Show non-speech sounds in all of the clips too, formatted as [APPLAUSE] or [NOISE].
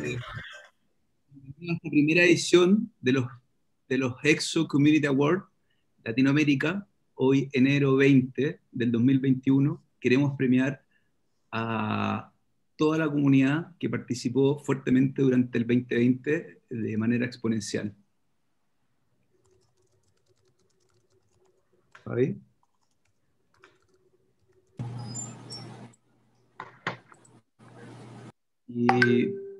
Eh, esta primera edición de los, de los EXO Community Awards Latinoamérica, hoy enero 20 del 2021, queremos premiar a toda la comunidad que participó fuertemente durante el 2020 de manera exponencial. ¿Ahí? Y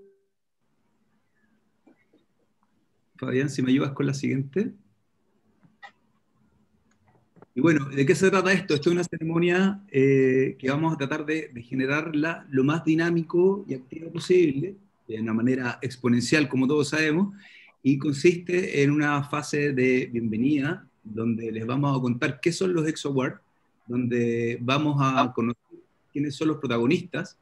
Fabián, si me ayudas con la siguiente. Y bueno, ¿de qué se trata esto? Esto es una ceremonia eh, que vamos a tratar de, generarla lo más dinámico y activo posible, de una manera exponencial, como todos sabemos, y consiste en una fase de bienvenida, donde les vamos a contar qué son los ExoWard, donde vamos a conocer quiénes son los protagonistas,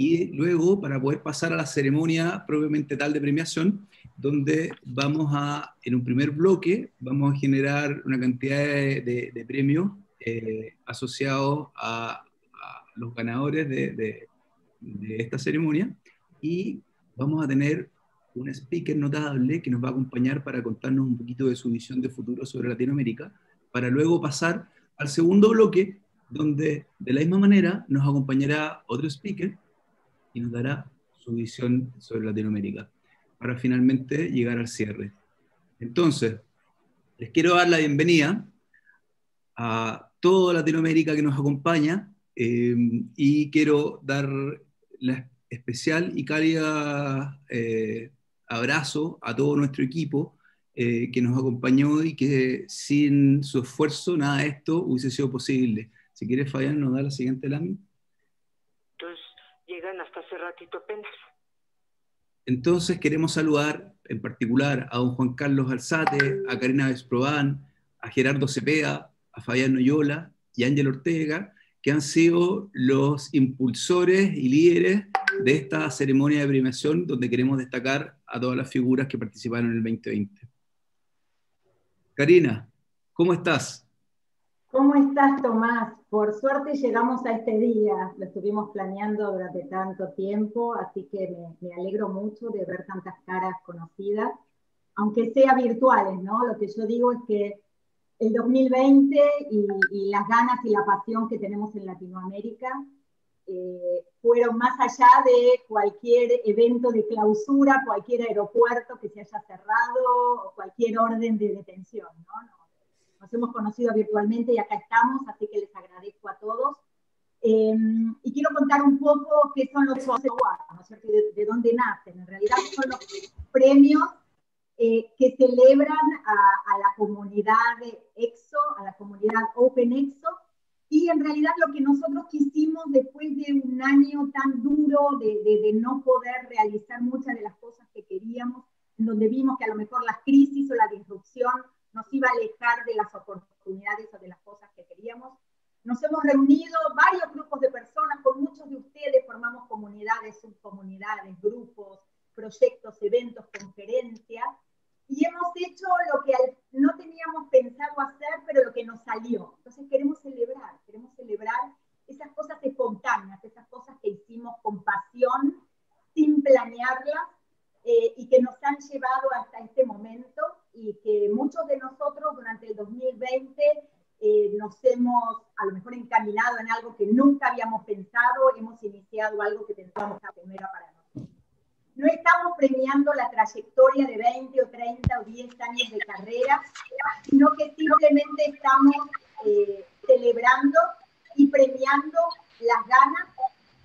y luego para poder pasar a la ceremonia propiamente tal de premiación, donde vamos a, en un primer bloque, vamos a generar una cantidad de, premios eh, asociados a, los ganadores de, de, esta ceremonia. Y vamos a tener un speaker notable que nos va a acompañar para contarnos un poquito de su visión de futuro sobre Latinoamérica, para luego pasar al segundo bloque, donde de la misma manera nos acompañará otro speaker y nos dará su visión sobre Latinoamérica, para finalmente llegar al cierre. Entonces, les quiero dar la bienvenida a toda Latinoamérica que nos acompaña eh, y quiero dar la especial y cálida eh, abrazo a todo nuestro equipo eh, que nos acompañó y que sin su esfuerzo nada de esto hubiese sido posible. Si quieres, Fabián, nos da la siguiente lámina llegan hasta hace ratito apenas. Entonces queremos saludar en particular a don Juan Carlos Alzate, a Karina Vesproban, a Gerardo Cepeda, a Fabián Noyola y a Ángel Ortega, que han sido los impulsores y líderes de esta ceremonia de premiación donde queremos destacar a todas las figuras que participaron en el 2020. Karina, ¿cómo estás? ¿Cómo estás, Tomás? Por suerte llegamos a este día, lo estuvimos planeando durante tanto tiempo, así que me, alegro mucho de ver tantas caras conocidas, aunque sea virtuales, ¿no? Lo que yo digo es que el 2020 y, las ganas y la pasión que tenemos en Latinoamérica eh, fueron más allá de cualquier evento de clausura, cualquier aeropuerto que se haya cerrado o cualquier orden de detención, ¿no? Nos hemos conocido virtualmente y acá estamos, así que les agradezco a todos. Em, y quiero contar un poco qué son los Awards, ¿no es cierto? De, dónde nacen. En realidad son los premios eh, que celebran a, la comunidad EXO, a la comunidad Open EXO, y en realidad lo que nosotros quisimos después de un año tan duro de, de, no poder realizar muchas de las cosas que queríamos, en donde vimos que a lo mejor la crisis o la disrupción nos iba a alejar de las oportunidades o de las cosas que queríamos. Nos hemos reunido varios grupos de personas, con muchos de ustedes formamos comunidades, subcomunidades, grupos, proyectos, eventos, conferencias, y hemos hecho lo que no teníamos pensado hacer, pero lo que nos salió. Entonces queremos celebrar, queremos celebrar esas cosas espontáneas, esas cosas que hicimos con pasión, sin planearlas, eh, y que nos han llevado hasta este momento y que muchos de nosotros durante el 2020 eh, nos hemos a lo mejor encaminado en algo que nunca habíamos pensado, hemos iniciado algo que pensábamos que primera para nosotros. No estamos premiando la trayectoria de 20 o 30 o 10 años de carrera, sino que simplemente estamos eh, celebrando y premiando las ganas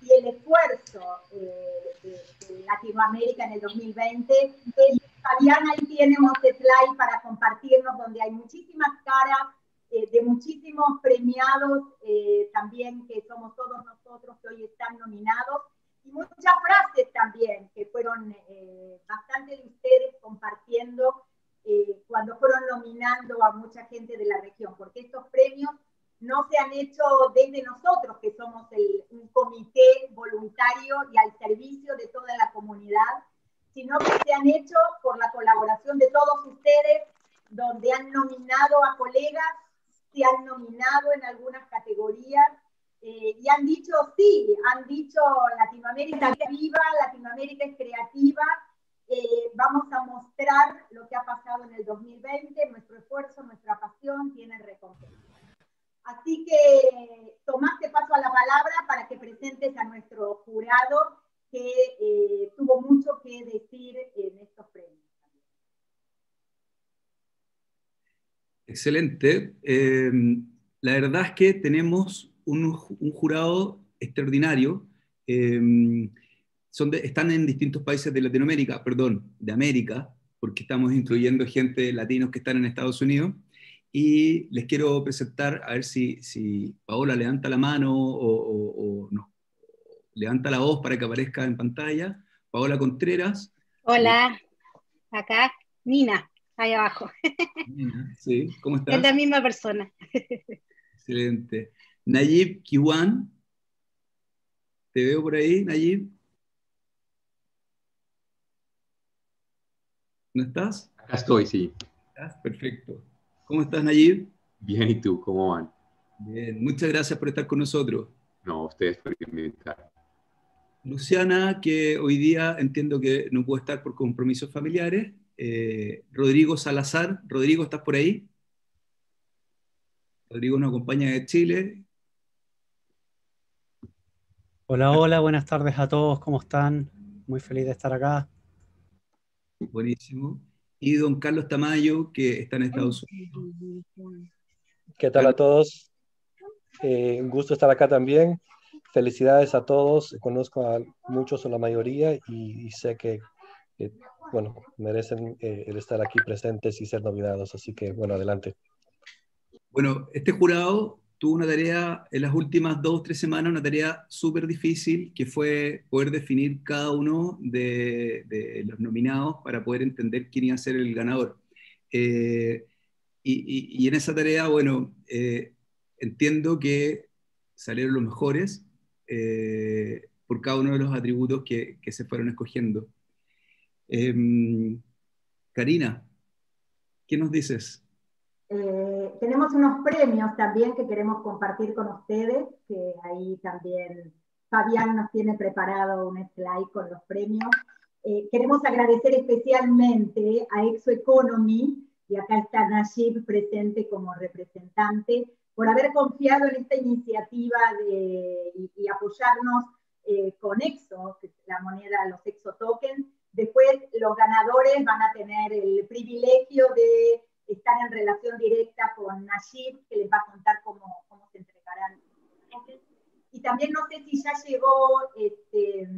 y el esfuerzo eh, de, Latinoamérica en el 2020. Y Fabián ahí tiene slide para compartirnos donde hay muchísimas caras eh, de muchísimos premiados eh, también que somos todos nosotros que hoy están nominados. Y muchas frases también que fueron bastante de ustedes compartiendo cuando fueron nominando a mucha gente de la región, porque estos premios no se han hecho desde nosotros, que somos un comité voluntario y al servicio de toda la comunidad, sino que se han hecho por la colaboración de todos ustedes, donde han nominado a colegas, se han nominado en algunas categorías Eh, y han dicho, sí, han dicho Latinoamérica es viva, Latinoamérica es creativa, eh, vamos a mostrar lo que ha pasado en el 2020, nuestro esfuerzo, nuestra pasión tiene recompensa. Así que, Tomás, te paso a la palabra para que presentes a nuestro jurado que eh, tuvo mucho que decir en estos premios. Excelente. Eh, la verdad es que tenemos un, jurado extraordinario. Eh, son están en distintos países de Latinoamérica, perdón, de América, porque estamos incluyendo gente latinos que están en Estados Unidos. Y les quiero presentar, a ver si, si Paola levanta la mano o, no, levanta la voz para que aparezca en pantalla. Paola Contreras. Hola, acá Nina, ahí abajo. Nina, sí, ¿cómo estás? Es la misma persona. Excelente. Nayib Kiwan, te veo por ahí, Nayib. ¿No estás? Acá estoy, sí. ¿Estás? Perfecto. ¿Cómo estás, Nayib? Bien, ¿y tú? ¿Cómo van? Bien, muchas gracias por estar con nosotros. No, ustedes por invitar. Luciana, que hoy día entiendo que no puede estar por compromisos familiares. Eh, Rodrigo Salazar. Rodrigo, ¿estás por ahí? Rodrigo nos acompaña de Chile. Hola, hola, buenas tardes a todos, ¿cómo están? Muy feliz de estar acá. Buenísimo y don Carlos Tamayo, que está en Estados Unidos. ¿Qué tal a todos? Eh, un gusto estar acá también. Felicidades a todos. Conozco a muchos o la mayoría y, sé que, bueno, merecen eh, el estar aquí presentes y ser nominados. Así que, bueno, adelante. Bueno, este jurado tuvo una tarea en las últimas dos tres semanas, una tarea súper difícil, que fue poder definir cada uno de, los nominados para poder entender quién iba a ser el ganador. Eh, y, en esa tarea, bueno, eh, entiendo que salieron los mejores eh, por cada uno de los atributos que, que se fueron escogiendo. Em, Karina, ¿qué nos dices? Eh, tenemos unos premios también que queremos compartir con ustedes, que ahí también Fabián nos tiene preparado un slide con los premios. Eh, queremos agradecer especialmente a Exo Economy, y acá está Najib presente como representante, por haber confiado en esta iniciativa de, y, apoyarnos eh, con Exo, que es la moneda, los Exo Tokens. Después los ganadores van a tener el privilegio de estar en relación directa con Najib, que les va a contar cómo, cómo se entregarán. Y también no sé si ya llegó este,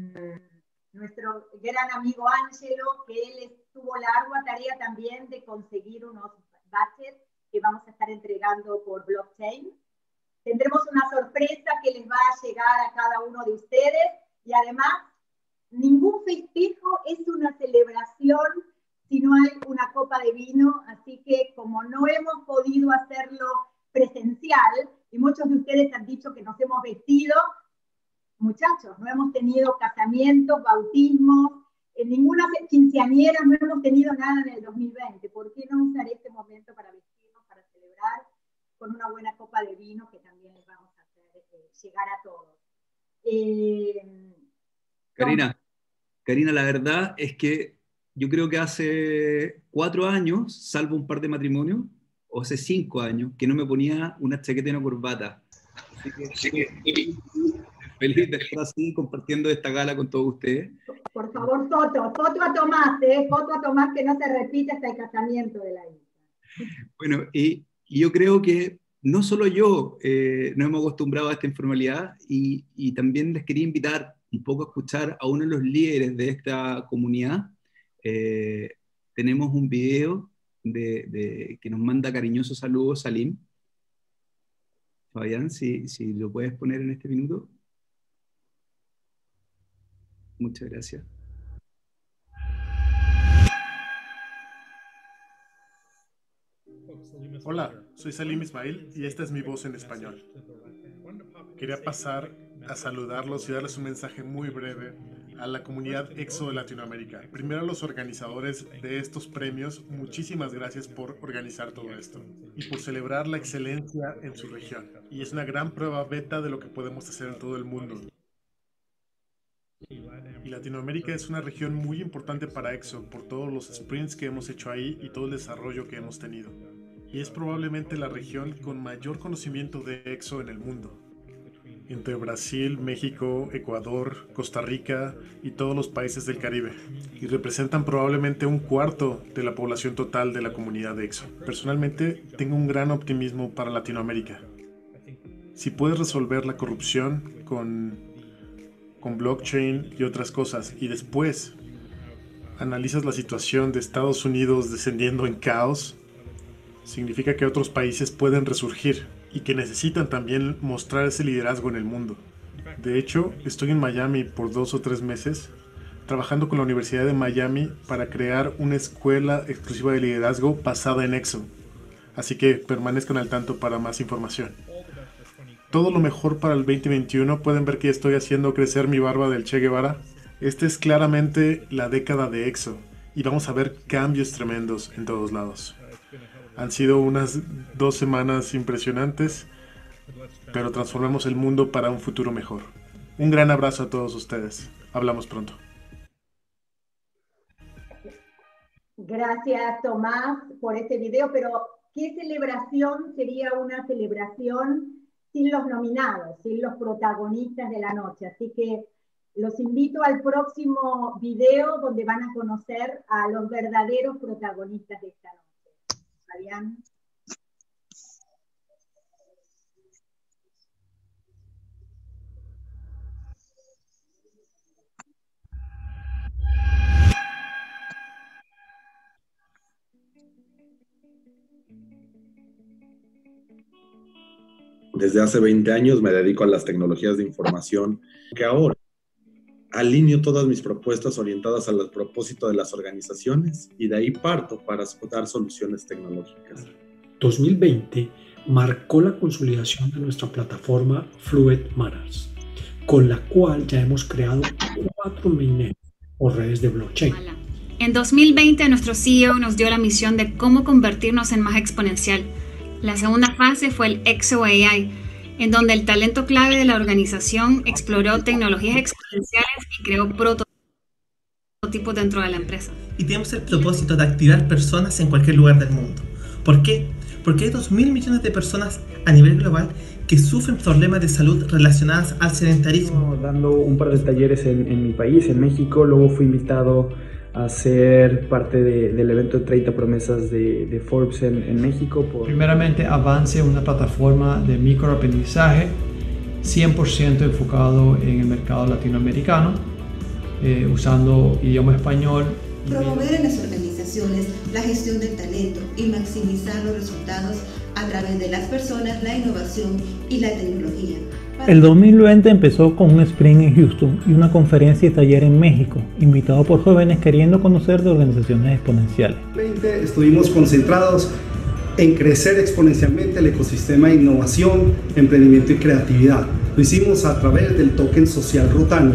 nuestro gran amigo Ángelo, que él tuvo la ardua tarea también de conseguir unos batches que vamos a estar entregando por blockchain. Tendremos una sorpresa que les va a llegar a cada uno de ustedes y además ningún festejo es una celebración si no hay una copa de vino, así que como no hemos podido hacerlo presencial, y muchos de ustedes han dicho que nos hemos vestido, muchachos, no hemos tenido casamientos, bautismos, en ninguna quinceañera no hemos tenido nada en el 2020. ¿Por qué no usar este momento para para celebrar con una buena copa de vino que también les vamos a hacer eh, llegar a todos? Eh, Karina, Karina, la verdad es que yo creo que hace cuatro años, salvo un par de matrimonios, o hace cinco años, que no me ponía una chaqueta y una corbata. Así que, feliz de estar así compartiendo esta gala con todos ustedes. Por favor, foto, foto a Tomás, ¿eh? foto a Tomás que no se repite hasta el casamiento de la hija. Bueno, y, yo creo que no solo yo eh, nos hemos acostumbrado a esta informalidad y, y, también les quería invitar un poco a escuchar a uno de los líderes de esta comunidad, eh, tenemos un video de, que nos manda cariñosos saludos Salim. Fabián, si, si lo puedes poner en este minuto. Muchas gracias. Hola, soy Salim Ismail y esta es mi voz en español. Quería pasar a saludarlos y darles un mensaje muy breve a la comunidad EXO de Latinoamérica. Primero a los organizadores de estos premios, muchísimas gracias por organizar todo esto y por celebrar la excelencia en su región. Y es una gran prueba beta de lo que podemos hacer en todo el mundo. Y Latinoamérica es una región muy importante para EXO por todos los sprints que hemos hecho ahí y todo el desarrollo que hemos tenido. Y es probablemente la región con mayor conocimiento de EXO en el mundo entre Brasil, México, Ecuador, Costa Rica y todos los países del Caribe, y representan probablemente un cuarto de la población total de la comunidad de EXO. Personalmente, tengo un gran optimismo para Latinoamérica. Si puedes resolver la corrupción con, con blockchain y otras cosas, y después analizas la situación de Estados Unidos descendiendo en caos, significa que otros países pueden resurgir y que necesitan también mostrar ese liderazgo en el mundo. De hecho, estoy en Miami por dos o tres meses trabajando con la Universidad de Miami para crear una escuela exclusiva de liderazgo basada en EXO. Así que permanezcan al tanto para más información. Todo lo mejor para el 2021. Pueden ver que estoy haciendo crecer mi barba del Che Guevara. Esta es claramente la década de EXO y vamos a ver cambios tremendos en todos lados. Han sido unas dos semanas impresionantes, pero transformamos el mundo para un futuro mejor. Un gran abrazo a todos ustedes. Hablamos pronto. Gracias, Tomás, por este video, pero ¿qué celebración sería una celebración sin los nominados, sin los protagonistas de la noche? Así que los invito al próximo video donde van a conocer a los verdaderos protagonistas de esta noche. Desde hace 20 años me dedico a las tecnologías de información que ahora alineo todas mis propuestas orientadas al propósito de las organizaciones y de ahí parto para dar soluciones tecnológicas. 2020 marcó la consolidación de nuestra plataforma Fluid Matters, con la cual ya hemos creado cuatro mainnets o redes de blockchain. En 2020 nuestro CEO nos dio la misión de cómo convertirnos en más exponencial. La segunda fase fue el EXO AI, en donde el talento clave de la organización exploró tecnologías exponenciales y creó prototipos dentro de la empresa. Y tenemos el propósito de activar personas en cualquier lugar del mundo. ¿Por qué? Porque hay 2 mil millones de personas a nivel global que sufren problemas de salud relacionados al sedentarismo. Dando un par de talleres en, en mi país, en México, luego fui invitado a ser parte de, del evento 30 promesas de, de Forbes en, en, México. Por... Primeramente, Avance, una plataforma de microaprendizaje 100% enfocado en el mercado latinoamericano, eh, usando idioma español. Promover en las organizaciones la gestión del talento y maximizar los resultados a través de las personas, la innovación y la tecnología el 2020 empezó con un sprint en Houston y una conferencia y taller en México, invitado por jóvenes queriendo conocer de organizaciones exponenciales. Estuvimos concentrados en crecer exponencialmente el ecosistema de innovación, emprendimiento y creatividad. Lo hicimos a través del token social Rotano.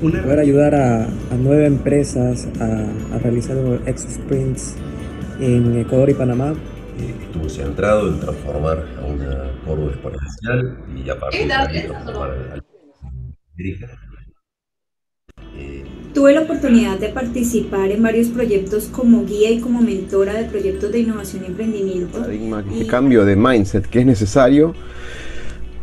Una... Poder ayudar a, a nueve empresas a, a realizar exo sprints en Ecuador y Panamá estuvo centrado en transformar a una curva exponencial y a partir de ahí transformar al eh, Tuve la oportunidad de participar en varios proyectos como guía y como mentora de proyectos de innovación y emprendimiento. Paradigma, y... cambio de mindset que es necesario,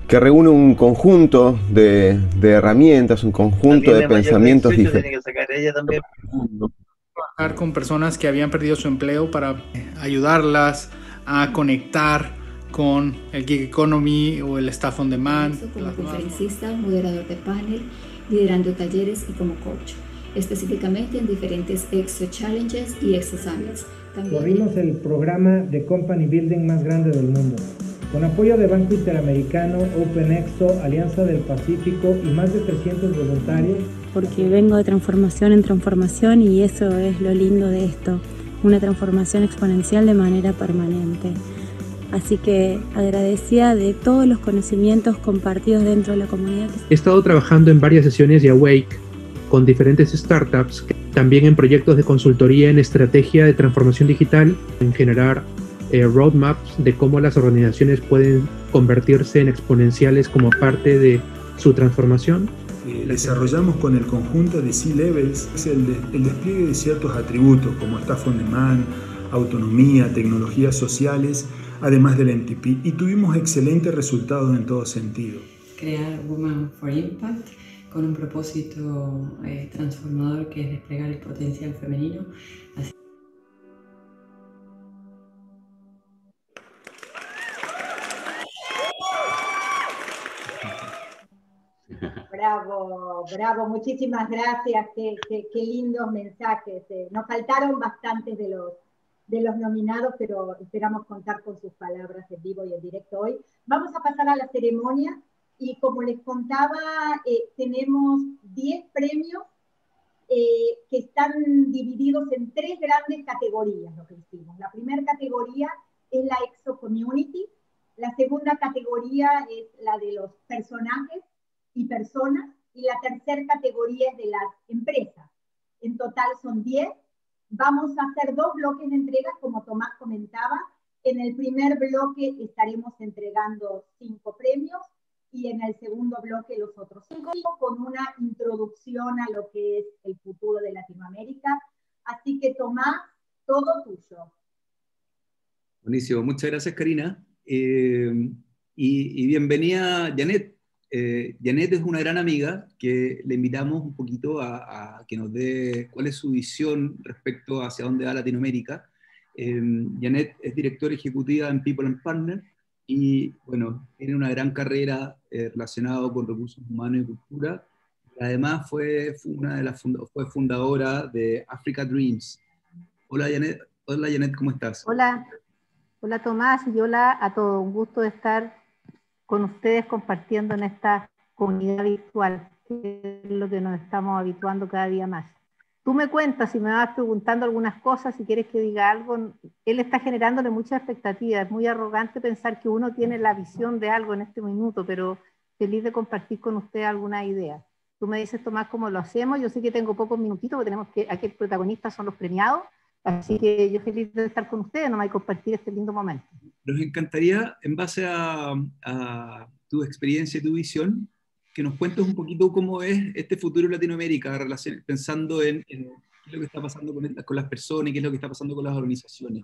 que reúne un conjunto de, de herramientas, un conjunto de pensamientos diferentes. Trabajar con personas que habían perdido su empleo para ayudarlas a conectar con el gig economy o el staff on demand. Como conferencista, moderador de panel, liderando talleres y como coach, específicamente en diferentes Exo Challenges y Exo Summits. Corrimos el programa de Company Building más grande del mundo. Con apoyo de Banco Interamericano, Open Exo, Alianza del Pacífico y más de 300 voluntarios. Porque vengo de transformación en transformación y eso es lo lindo de esto una transformación exponencial de manera permanente. Así que agradecida de todos los conocimientos compartidos dentro de la comunidad. He estado trabajando en varias sesiones de Awake con diferentes startups, también en proyectos de consultoría en estrategia de transformación digital, en generar eh, roadmaps de cómo las organizaciones pueden convertirse en exponenciales como parte de su transformación. Eh, desarrollamos con el conjunto de C-Levels el, el, despliegue de ciertos atributos como staff on demand, autonomía, tecnologías sociales, además del NTP, y tuvimos excelentes resultados en todo sentido. Crear Women for Impact con un propósito eh, transformador que es desplegar el potencial femenino. Así [LAUGHS] Bravo, bravo, muchísimas gracias, qué, qué, lindos mensajes. Eh. Nos faltaron bastantes de los, de los nominados, pero esperamos contar con sus palabras en vivo y en directo hoy. Vamos a pasar a la ceremonia y como les contaba, eh, tenemos 10 premios eh, que están divididos en tres grandes categorías, lo que hicimos. La primera categoría es la Exo Community, la segunda categoría es la de los personajes y personas, y la tercera categoría es de las empresas. En total son 10. Vamos a hacer dos bloques de entregas, como Tomás comentaba. En el primer bloque estaremos entregando cinco premios y en el segundo bloque los otros cinco, con una introducción a lo que es el futuro de Latinoamérica. Así que Tomás, todo tuyo. Buenísimo, muchas gracias Karina. Eh, y, bienvenida Janet. Eh, Janet es una gran amiga que le invitamos un poquito a, que nos dé cuál es su visión respecto hacia dónde va Latinoamérica. Eh, Janet es directora ejecutiva en People and Partners y bueno, tiene una gran carrera eh, relacionada con recursos humanos y cultura. Además fue, una de las fue fundadora de Africa Dreams. Hola Janet, hola Janet, ¿cómo estás? Hola, hola Tomás y hola a todos. Un gusto de estar con ustedes compartiendo en esta comunidad virtual, que es lo que nos estamos habituando cada día más. Tú me cuentas y me vas preguntando algunas cosas, si quieres que diga algo. Él está generándole mucha expectativa. Es muy arrogante pensar que uno tiene la visión de algo en este minuto, pero feliz de compartir con usted alguna idea. Tú me dices, Tomás, cómo lo hacemos. Yo sé que tengo pocos minutitos, porque tenemos que, aquí el protagonista son los premiados. Así que yo feliz de estar con ustedes, nomás y compartir este lindo momento. Nos encantaría, en base a, a tu experiencia y tu visión, que nos cuentes un poquito cómo es este futuro en Latinoamérica, pensando en, qué es lo que está pasando con, con las personas y qué es lo que está pasando con las organizaciones.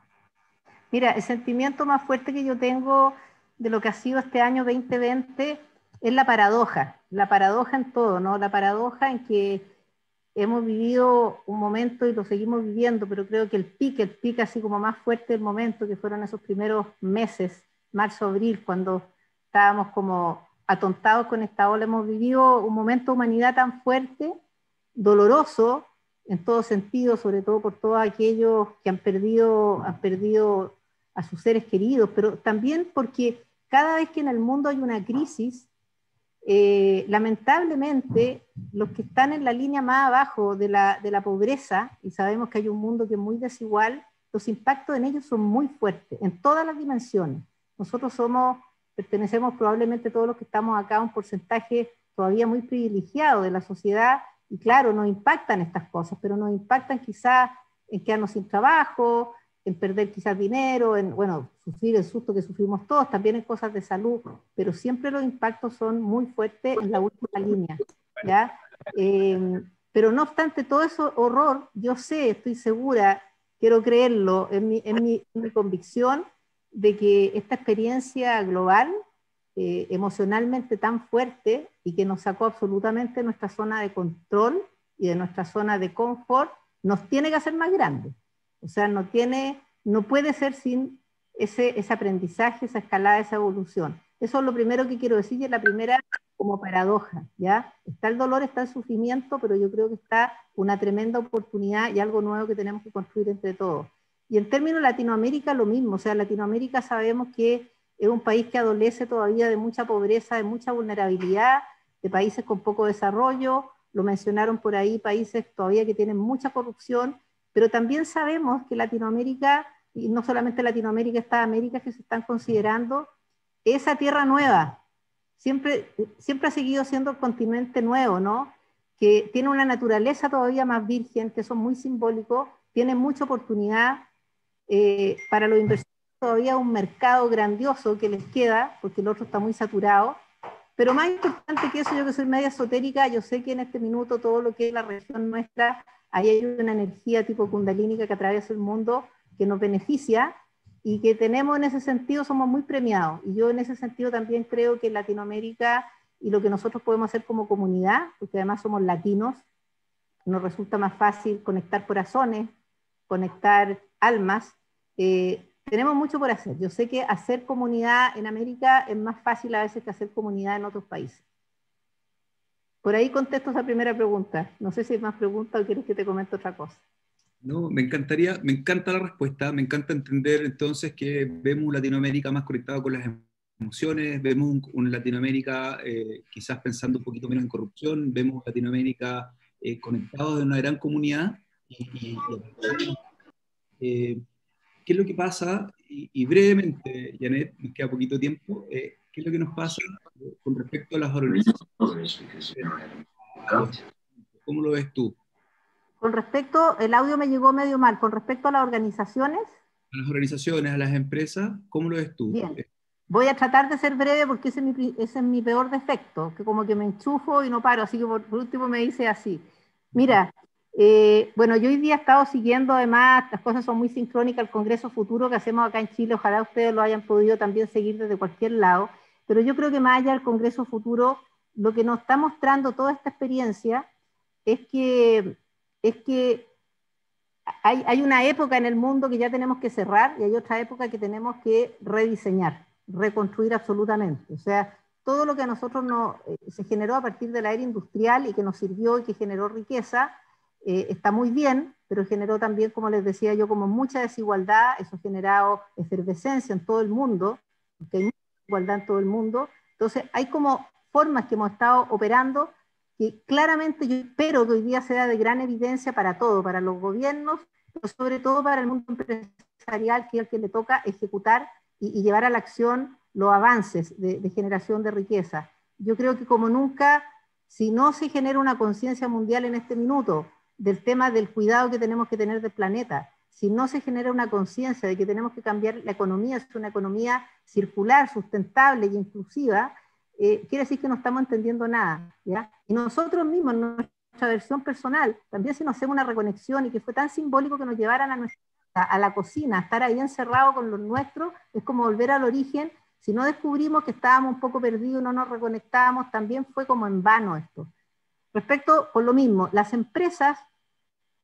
Mira, el sentimiento más fuerte que yo tengo de lo que ha sido este año 2020 es la paradoja, la paradoja en todo, ¿no? La paradoja en que hemos vivido un momento y lo seguimos viviendo, pero creo que el pique, el pique así como más fuerte del momento, que fueron esos primeros meses, marzo, abril, cuando estábamos como atontados con esta ola, hemos vivido un momento de humanidad tan fuerte, doloroso en todo sentido, sobre todo por todos aquellos que han perdido, han perdido a sus seres queridos, pero también porque cada vez que en el mundo hay una crisis, eh, lamentablemente los que están en la línea más abajo de la, de la pobreza, y sabemos que hay un mundo que es muy desigual, los impactos en ellos son muy fuertes, en todas las dimensiones. Nosotros somos pertenecemos probablemente todos los que estamos acá a un porcentaje todavía muy privilegiado de la sociedad y claro, nos impactan estas cosas, pero nos impactan quizás en quedarnos sin trabajo, en perder quizás dinero, en, bueno, sufrir el susto que sufrimos todos, también en cosas de salud, pero siempre los impactos son muy fuertes en la última línea, ¿ya? Eh, pero no obstante todo ese horror, yo sé, estoy segura, quiero creerlo, en mi, en mi, mi convicción, de que esta experiencia global, eh, emocionalmente tan fuerte y que nos sacó absolutamente de nuestra zona de control y de nuestra zona de confort, nos tiene que hacer más grandes. O sea, no, tiene, no puede ser sin ese, aprendizaje, esa escalada, esa evolución. Eso es lo primero que quiero decir y es la primera como paradoja, ¿ya? Está el dolor, está el sufrimiento, pero yo creo que está una tremenda oportunidad y algo nuevo que tenemos que construir entre todos. Y en términos Latinoamérica, lo mismo. O sea, Latinoamérica sabemos que es un país que adolece todavía de mucha pobreza, de mucha vulnerabilidad, de países con poco desarrollo. Lo mencionaron por ahí, países todavía que tienen mucha corrupción. Pero también sabemos que Latinoamérica, y no solamente Latinoamérica, estas Américas que se están considerando, esa tierra nueva. Siempre, siempre ha seguido siendo un continente nuevo, ¿no? que tiene una naturaleza todavía más virgen, que son muy simbólicos, tienen mucha oportunidad eh, para los inversores, todavía un mercado grandioso que les queda, porque el otro está muy saturado. Pero más importante que eso, yo que soy media esotérica, yo sé que en este minuto todo lo que es la región nuestra, ahí hay una energía tipo kundalínica que atraviesa el mundo, que nos beneficia y que tenemos en ese sentido, somos muy premiados. Y yo en ese sentido también creo que Latinoamérica y lo que nosotros podemos hacer como comunidad, porque además somos latinos, nos resulta más fácil conectar corazones, conectar almas. Eh, tenemos mucho por hacer. Yo sé que hacer comunidad en América es más fácil a veces que hacer comunidad en otros países. Por ahí contesto esa primera pregunta. No sé si hay más preguntas o quieres que te comente otra cosa. No, me encantaría, me encanta la respuesta, me encanta entender entonces que vemos Latinoamérica más conectado con las emociones, vemos un, Latinoamérica eh, quizás pensando un poquito menos en corrupción, vemos Latinoamérica eh, conectados de una gran comunidad. Y, eh, ¿Qué es lo que pasa? Y, brevemente, Janet, nos queda poquito tiempo, ¿qué es lo que nos pasa con respecto a las organizaciones? ¿Cómo lo ves tú? Con respecto, el audio me llegó medio mal, con respecto a las organizaciones. A las organizaciones, a las empresas, ¿cómo lo ves tú? Bien. Voy a tratar de ser breve porque ese es, mi, ese es mi peor defecto, que como que me enchufo y no paro, así que por, último me dice así. Mira, eh, bueno, yo hoy día he estado siguiendo además, las cosas son muy sincrónicas, el Congreso Futuro que hacemos acá en Chile, ojalá ustedes lo hayan podido también seguir desde cualquier lado, pero yo creo que más allá del Congreso Futuro, lo que nos está mostrando toda esta experiencia es que, es que hay, hay una época en el mundo que ya tenemos que cerrar y hay otra época que tenemos que rediseñar reconstruir absolutamente. O sea, todo lo que a nosotros no, eh, se generó a partir de la era industrial y que nos sirvió y que generó riqueza, eh, está muy bien, pero generó también, como les decía yo, como mucha desigualdad, eso ha generado efervescencia en todo el mundo, hay mucha desigualdad en todo el mundo. Entonces, hay como formas que hemos estado operando que claramente yo espero que hoy día sea de gran evidencia para todo, para los gobiernos, pero sobre todo para el mundo empresarial, que es el que le toca ejecutar y, llevar a la acción los avances de, generación de riqueza. Yo creo que como nunca, si no se genera una conciencia mundial en este minuto del tema del cuidado que tenemos que tener del planeta, si no se genera una conciencia de que tenemos que cambiar la economía, es una economía circular, sustentable y inclusiva, eh, quiere decir que no estamos entendiendo nada. ¿ya? Y nosotros mismos, nuestra versión personal, también si nos hacemos una reconexión y que fue tan simbólico que nos llevaran a nuestra a la cocina, estar ahí encerrado con los nuestros, es como volver al origen. Si no descubrimos que estábamos un poco perdidos, no nos reconectábamos, también fue como en vano esto. Respecto, por lo mismo, las empresas,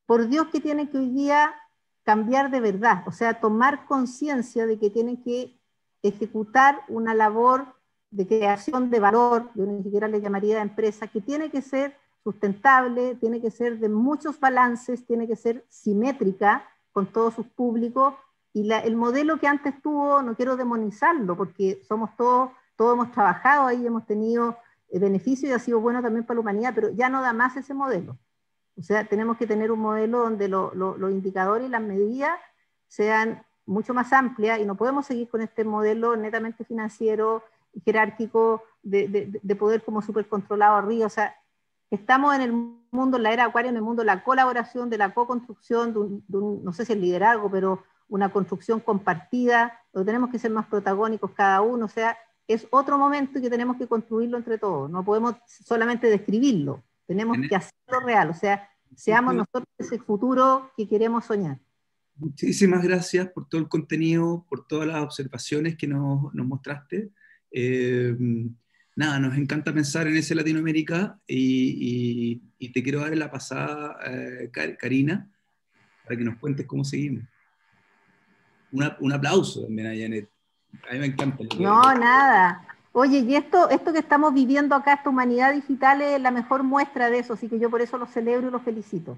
por Dios que tienen que hoy día cambiar de verdad, o sea, tomar conciencia de que tienen que ejecutar una labor de creación de valor, yo ni siquiera le llamaría de empresa, que tiene que ser sustentable, tiene que ser de muchos balances, tiene que ser simétrica, con todos sus públicos. Y el modelo que antes tuvo, no quiero demonizarlo, porque somos todos, todos hemos trabajado ahí, hemos tenido eh, beneficios y ha sido bueno también para la humanidad, pero ya no da más ese modelo. O sea, tenemos que tener un modelo donde los indicadores y las medidas sean mucho más amplias y no podemos seguir con este modelo netamente financiero jerárquico de, de, poder como súper controlado arriba. O sea, Estamos en el mundo, en la era acuario, en el mundo de la colaboración, de la co-construcción, de, un, no sé si el liderazgo, pero una construcción compartida, donde tenemos que ser más protagónicos cada uno, o sea, es otro momento que tenemos que construirlo entre todos, no podemos solamente describirlo, tenemos que hacerlo real, o sea, seamos nosotros ese futuro que queremos soñar. Muchísimas gracias por todo el contenido, por todas las observaciones que nos, nos mostraste. Eh, nada, nos encanta pensar en ese Latinoamérica y, te quiero dar la pasada, eh, Karina, para que nos cuentes cómo seguimos. un aplauso también a Janet. A mí me encanta. No, nada. Oye, y esto, esto que estamos viviendo acá, esta humanidad digital, es la mejor muestra de eso, así que yo por eso lo celebro y lo felicito.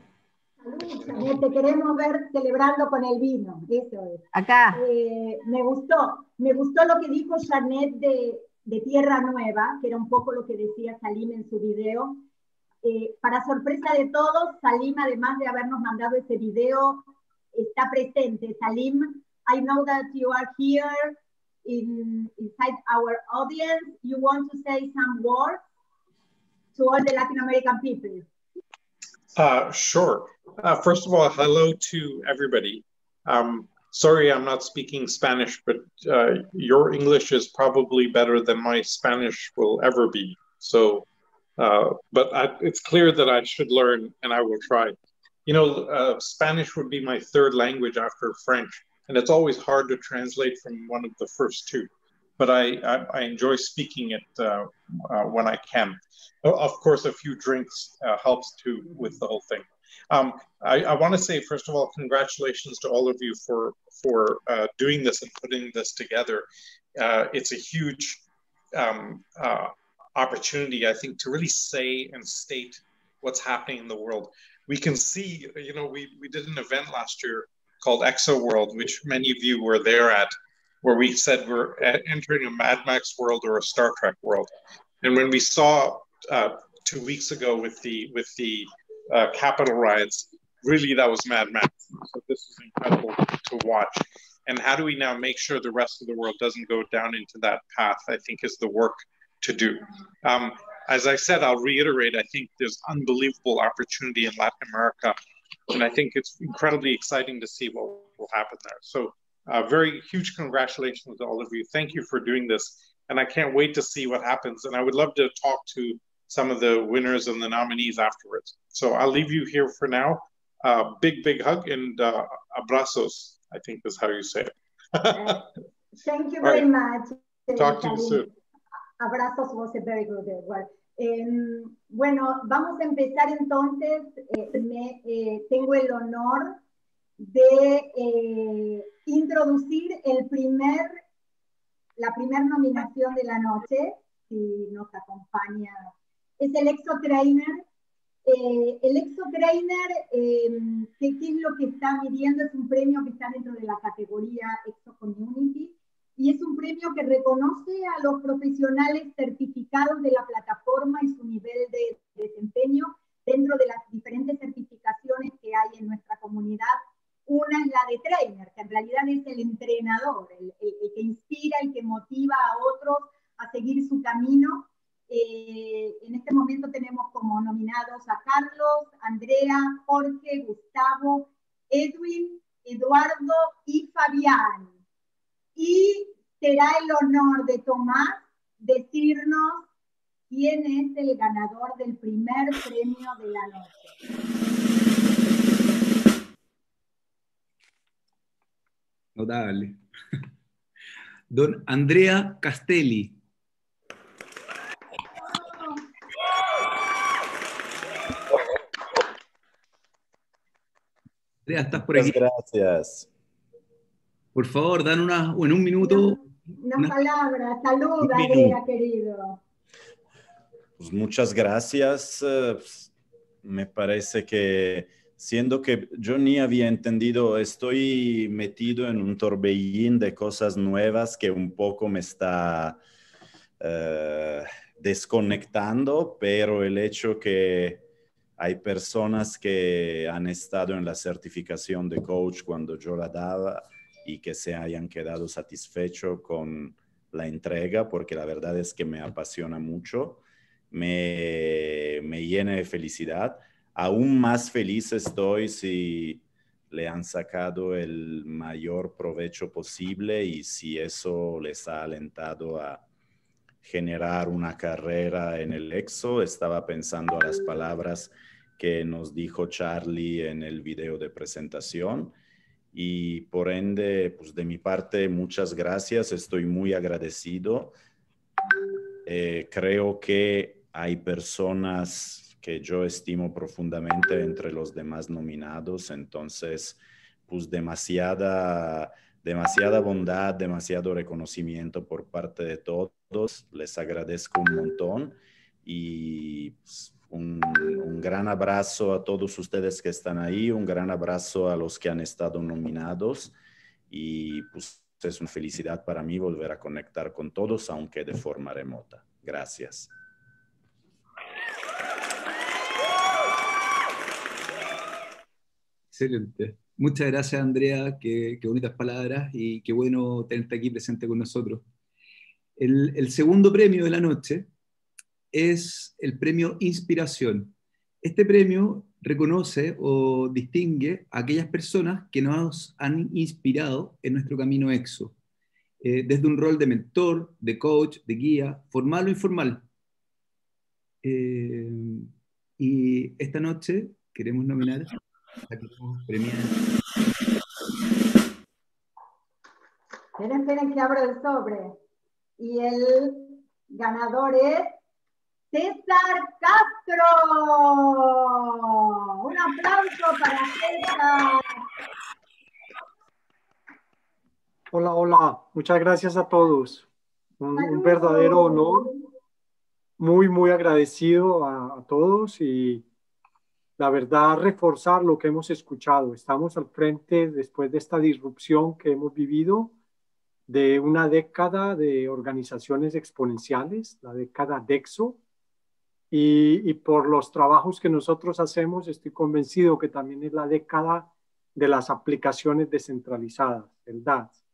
Salud, te queremos ver celebrando con el vino, eso es. Acá. Eh, me gustó, me gustó lo que dijo Janet de, de Tierra Nueva, que era un poco lo que decía Salim en su video. Eh, para sorpresa de todos, Salim, además de habernos mandado ese video, está presente. Salim, I know that you are here in, inside our audience. You want to say some words to all the Latin American people. Uh, sure. Uh, first of all, hello to everybody. Um, sorry, I'm not speaking Spanish, but uh, your English is probably better than my Spanish will ever be. So, uh, but I, it's clear that I should learn, and I will try. You know, uh, Spanish would be my third language after French, and it's always hard to translate from one of the first two. But I, I, I enjoy speaking it uh, uh, when I can. Of course, a few drinks uh, helps too with the whole thing. Um, I, I want to say, first of all, congratulations to all of you for for uh, doing this and putting this together. Uh, it's a huge um, uh, opportunity, I think, to really say and state what's happening in the world. We can see, you know, we, we did an event last year called Exo World, which many of you were there at, where we said we're entering a Mad Max world or a Star Trek world. And when we saw uh, two weeks ago with the with the uh, Capitol riots, really that was Mad Max. So this is incredible to watch. And how do we now make sure the rest of the world doesn't go down into that path? I think is the work to do. Um, as I said, I'll reiterate. I think there's unbelievable opportunity in Latin America, and I think it's incredibly exciting to see what will happen there. So, uh, very huge congratulations to all of you. Thank you for doing this, and I can't wait to see what happens. And I would love to talk to some of the winners and the nominees afterwards. So I'll leave you here for now. Uh, big, big hug and uh, abrazos, I think is how you say it. Thank you [LAUGHS] very right. much. Talk to you soon. Abrazos was a very good word. Eh, bueno, vamos a empezar entonces. Eh, me, eh, tengo el honor de eh, introducir la primera nominación de la noche, si nos acompaña es el Exo Trainer. El Exo Trainer, eh, ¿qué, es lo que está midiendo? Es un premio que está dentro de la categoría Exo Community y es un premio que reconoce a los profesionales certificados de la plataforma y su nivel de, desempeño dentro de las diferentes certificaciones que hay en nuestra comunidad. Una es la de trainer, que en realidad es el entrenador, el, que inspira, el que motiva a otros a seguir su camino eh, en este momento tenemos como nominados a Carlos, Andrea, Jorge, Gustavo, Edwin, Eduardo y Fabián. Y será el honor de Tomás decirnos quién es el ganador del primer premio de la noche. Notable. Don Andrea Castelli. estás por aquí. gracias. Por favor, dan una, en un minuto. Una, palabra, saluda, Andrea, querido. Pues muchas gracias. Eh, me parece que siendo que yo ni había entendido, estoy metido en un torbellín de cosas nuevas que un poco me está eh, desconectando, pero el hecho que hay personas que han estado en la certificación de coach cuando yo la daba y que se hayan quedado satisfechos con la entrega, porque la verdad es que me apasiona mucho, me, me llena de felicidad. Aún más feliz estoy si le han sacado el mayor provecho posible y si eso les ha alentado a generar una carrera en el EXO. Estaba pensando a las palabras que nos dijo Charlie en el video de presentación. Y por ende, pues de mi parte, muchas gracias. Estoy muy agradecido. Eh, creo que hay personas que yo estimo profundamente entre los demás nominados. Entonces, pues demasiada demasiada bondad, demasiado reconocimiento por parte de todos. Les agradezco un montón y pues, un, un, gran abrazo a todos ustedes que están ahí, un gran abrazo a los que han estado nominados y pues es una felicidad para mí volver a conectar con todos, aunque de forma remota. Gracias. Excelente. Muchas gracias, Andrea. Qué, bonitas palabras y qué bueno tenerte aquí presente con nosotros. El, segundo premio de la noche es el premio Inspiración. Este premio reconoce o distingue a aquellas personas que nos han inspirado en nuestro camino EXO, eh, desde un rol de mentor, de coach, de guía, formal o informal. Eh, y esta noche queremos nominar a que premiar. Esperen, esperen que abro el sobre. Y el ganador es César Castro. Un aplauso para César. Hola, hola. Muchas gracias a todos. Un, verdadero honor. Muy, muy agradecido a, a todos y la verdad reforzar lo que hemos escuchado. Estamos al frente después de esta disrupción que hemos vivido de una década de organizaciones exponenciales, la década DEXO, y, por los trabajos que nosotros hacemos, estoy convencido que también es la década de las aplicaciones descentralizadas, el DAS.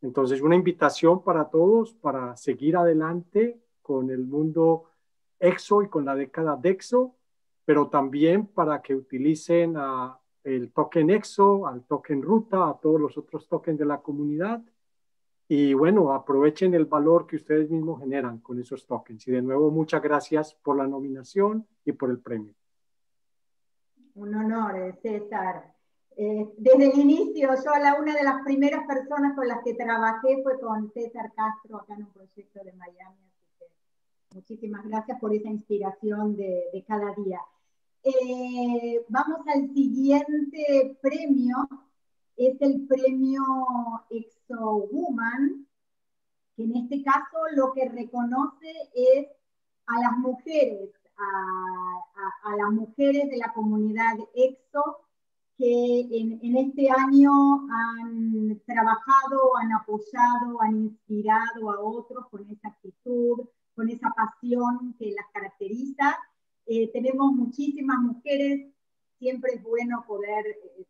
Entonces, una invitación para todos para seguir adelante con el mundo EXO y con la década DEXO, pero también para que utilicen a el token EXO, al token Ruta, a todos los otros tokens de la comunidad y bueno, aprovechen el valor que ustedes mismos generan con esos tokens. Y de nuevo, muchas gracias por la nominación y por el premio. Un honor, eh, César. Eh, desde el inicio, yo la, una de las primeras personas con las que trabajé fue con César Castro acá en un proyecto de Miami. Así que muchísimas gracias por esa inspiración de, de cada día. Eh, vamos al siguiente premio, es el premio Exo Woman, que en este caso lo que reconoce es a las mujeres, a, las mujeres de la comunidad EXO que en, este año han trabajado, han apoyado, han inspirado a otros con esa actitud, con esa pasión que las caracteriza. Eh, tenemos muchísimas mujeres, siempre es bueno poder eh,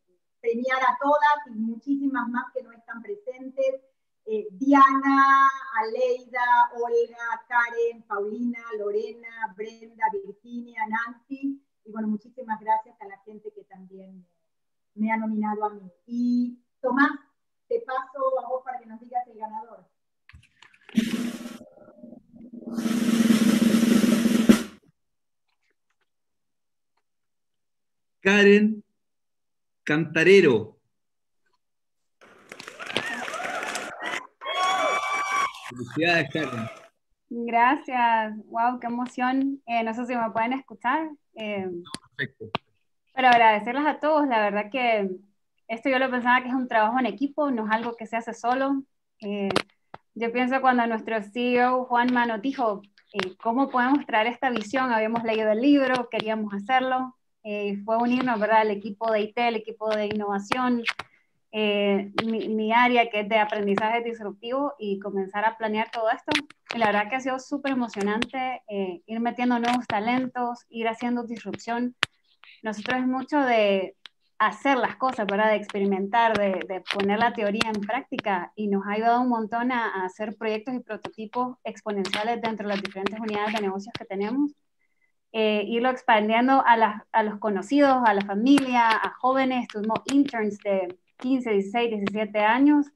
premiar a todas y muchísimas más que no están presentes. Eh, Diana, Aleida, Olga, Karen, Paulina, Lorena, Brenda, Virginia, Nancy. Y bueno, muchísimas gracias a la gente que también me ha nominado a mí. Y Tomás, te paso a vos para que nos digas el ganador. Karen Cantarero. Felicidades, Karen. Gracias, wow, qué emoción. Eh, no sé si me pueden escuchar. Eh, perfecto. Pero agradecerles a todos, la verdad que esto yo lo pensaba que es un trabajo en equipo, no es algo que se hace solo. Eh, yo pienso cuando nuestro CEO Juan Mano dijo, ¿cómo podemos traer esta visión? Habíamos leído el libro, queríamos hacerlo, eh, fue unirnos, ¿verdad?, al equipo de IT, el equipo de innovación, eh, mi, área que es de aprendizaje disruptivo y comenzar a planear todo esto. Y la verdad que ha sido súper emocionante eh, ir metiendo nuevos talentos, ir haciendo disrupción. Nosotros es mucho de hacer las cosas, ¿verdad? De experimentar, de, de, poner la teoría en práctica y nos ha ayudado un montón a, a hacer proyectos y prototipos exponenciales dentro de las diferentes unidades de negocios que tenemos eh, irlo expandiendo a, a, los conocidos, a la familia, a jóvenes, tuvimos interns de 15, 16, 17 años,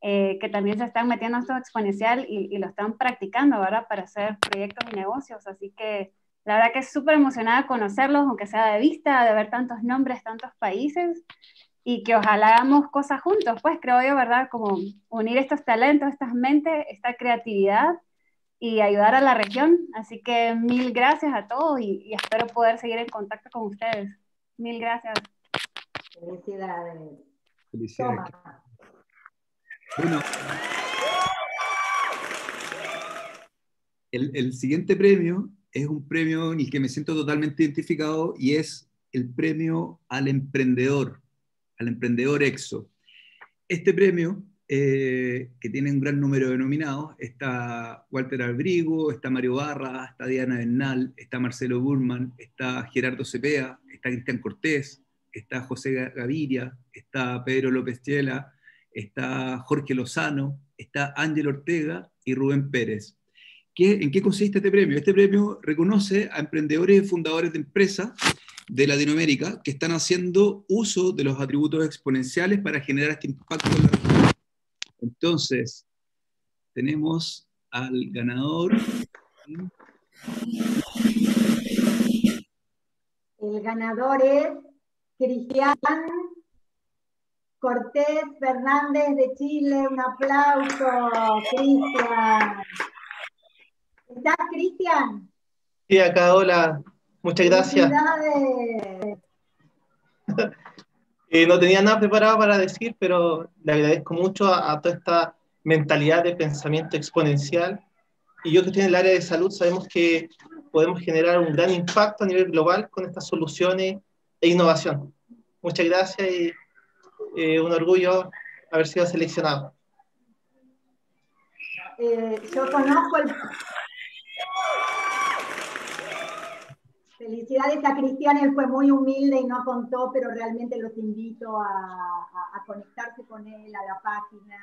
eh, que también se están metiendo en esto exponencial y, y, lo están practicando, ¿verdad? Para hacer proyectos y negocios. Así que la verdad que es súper emocionada conocerlos, aunque sea de vista, de ver tantos nombres, tantos países, y que ojalá hagamos cosas juntos, pues creo yo, ¿verdad? Como unir estos talentos, estas mentes, esta creatividad y ayudar a la región. Así que mil gracias a todos y, espero poder seguir en contacto con ustedes. Mil gracias. Felicidades. Felicidades. Bueno, el, el, siguiente premio es un premio en el que me siento totalmente identificado y es el premio al emprendedor, al emprendedor EXO. Este premio eh, que tiene un gran número de nominados. Está Walter Albrigo, está Mario Barra, está Diana Bernal, está Marcelo Burman, está Gerardo Cepea, está Cristian Cortés, está José Gaviria, está Pedro López Chela, está Jorge Lozano, está Ángel Ortega y Rubén Pérez. ¿En qué consiste este premio? Este premio reconoce a emprendedores y fundadores de empresas de Latinoamérica que están haciendo uso de los atributos exponenciales para generar este impacto en la. Entonces, tenemos al ganador. El ganador es Cristian Cortés Fernández de Chile. Un aplauso, Cristian. ¿Estás, Cristian? Sí, acá, hola. Muchas gracias. Eh, no tenía nada preparado para decir, pero le agradezco mucho a, toda esta mentalidad de pensamiento exponencial. Y yo que estoy en el área de salud, sabemos que podemos generar un gran impacto a nivel global con estas soluciones e innovación. Muchas gracias y eh, un orgullo haber sido seleccionado. Eh, yo conozco el, Felicidades a Cristian, él fue muy humilde y no contó, pero realmente los invito a, conectarse con él, a la página.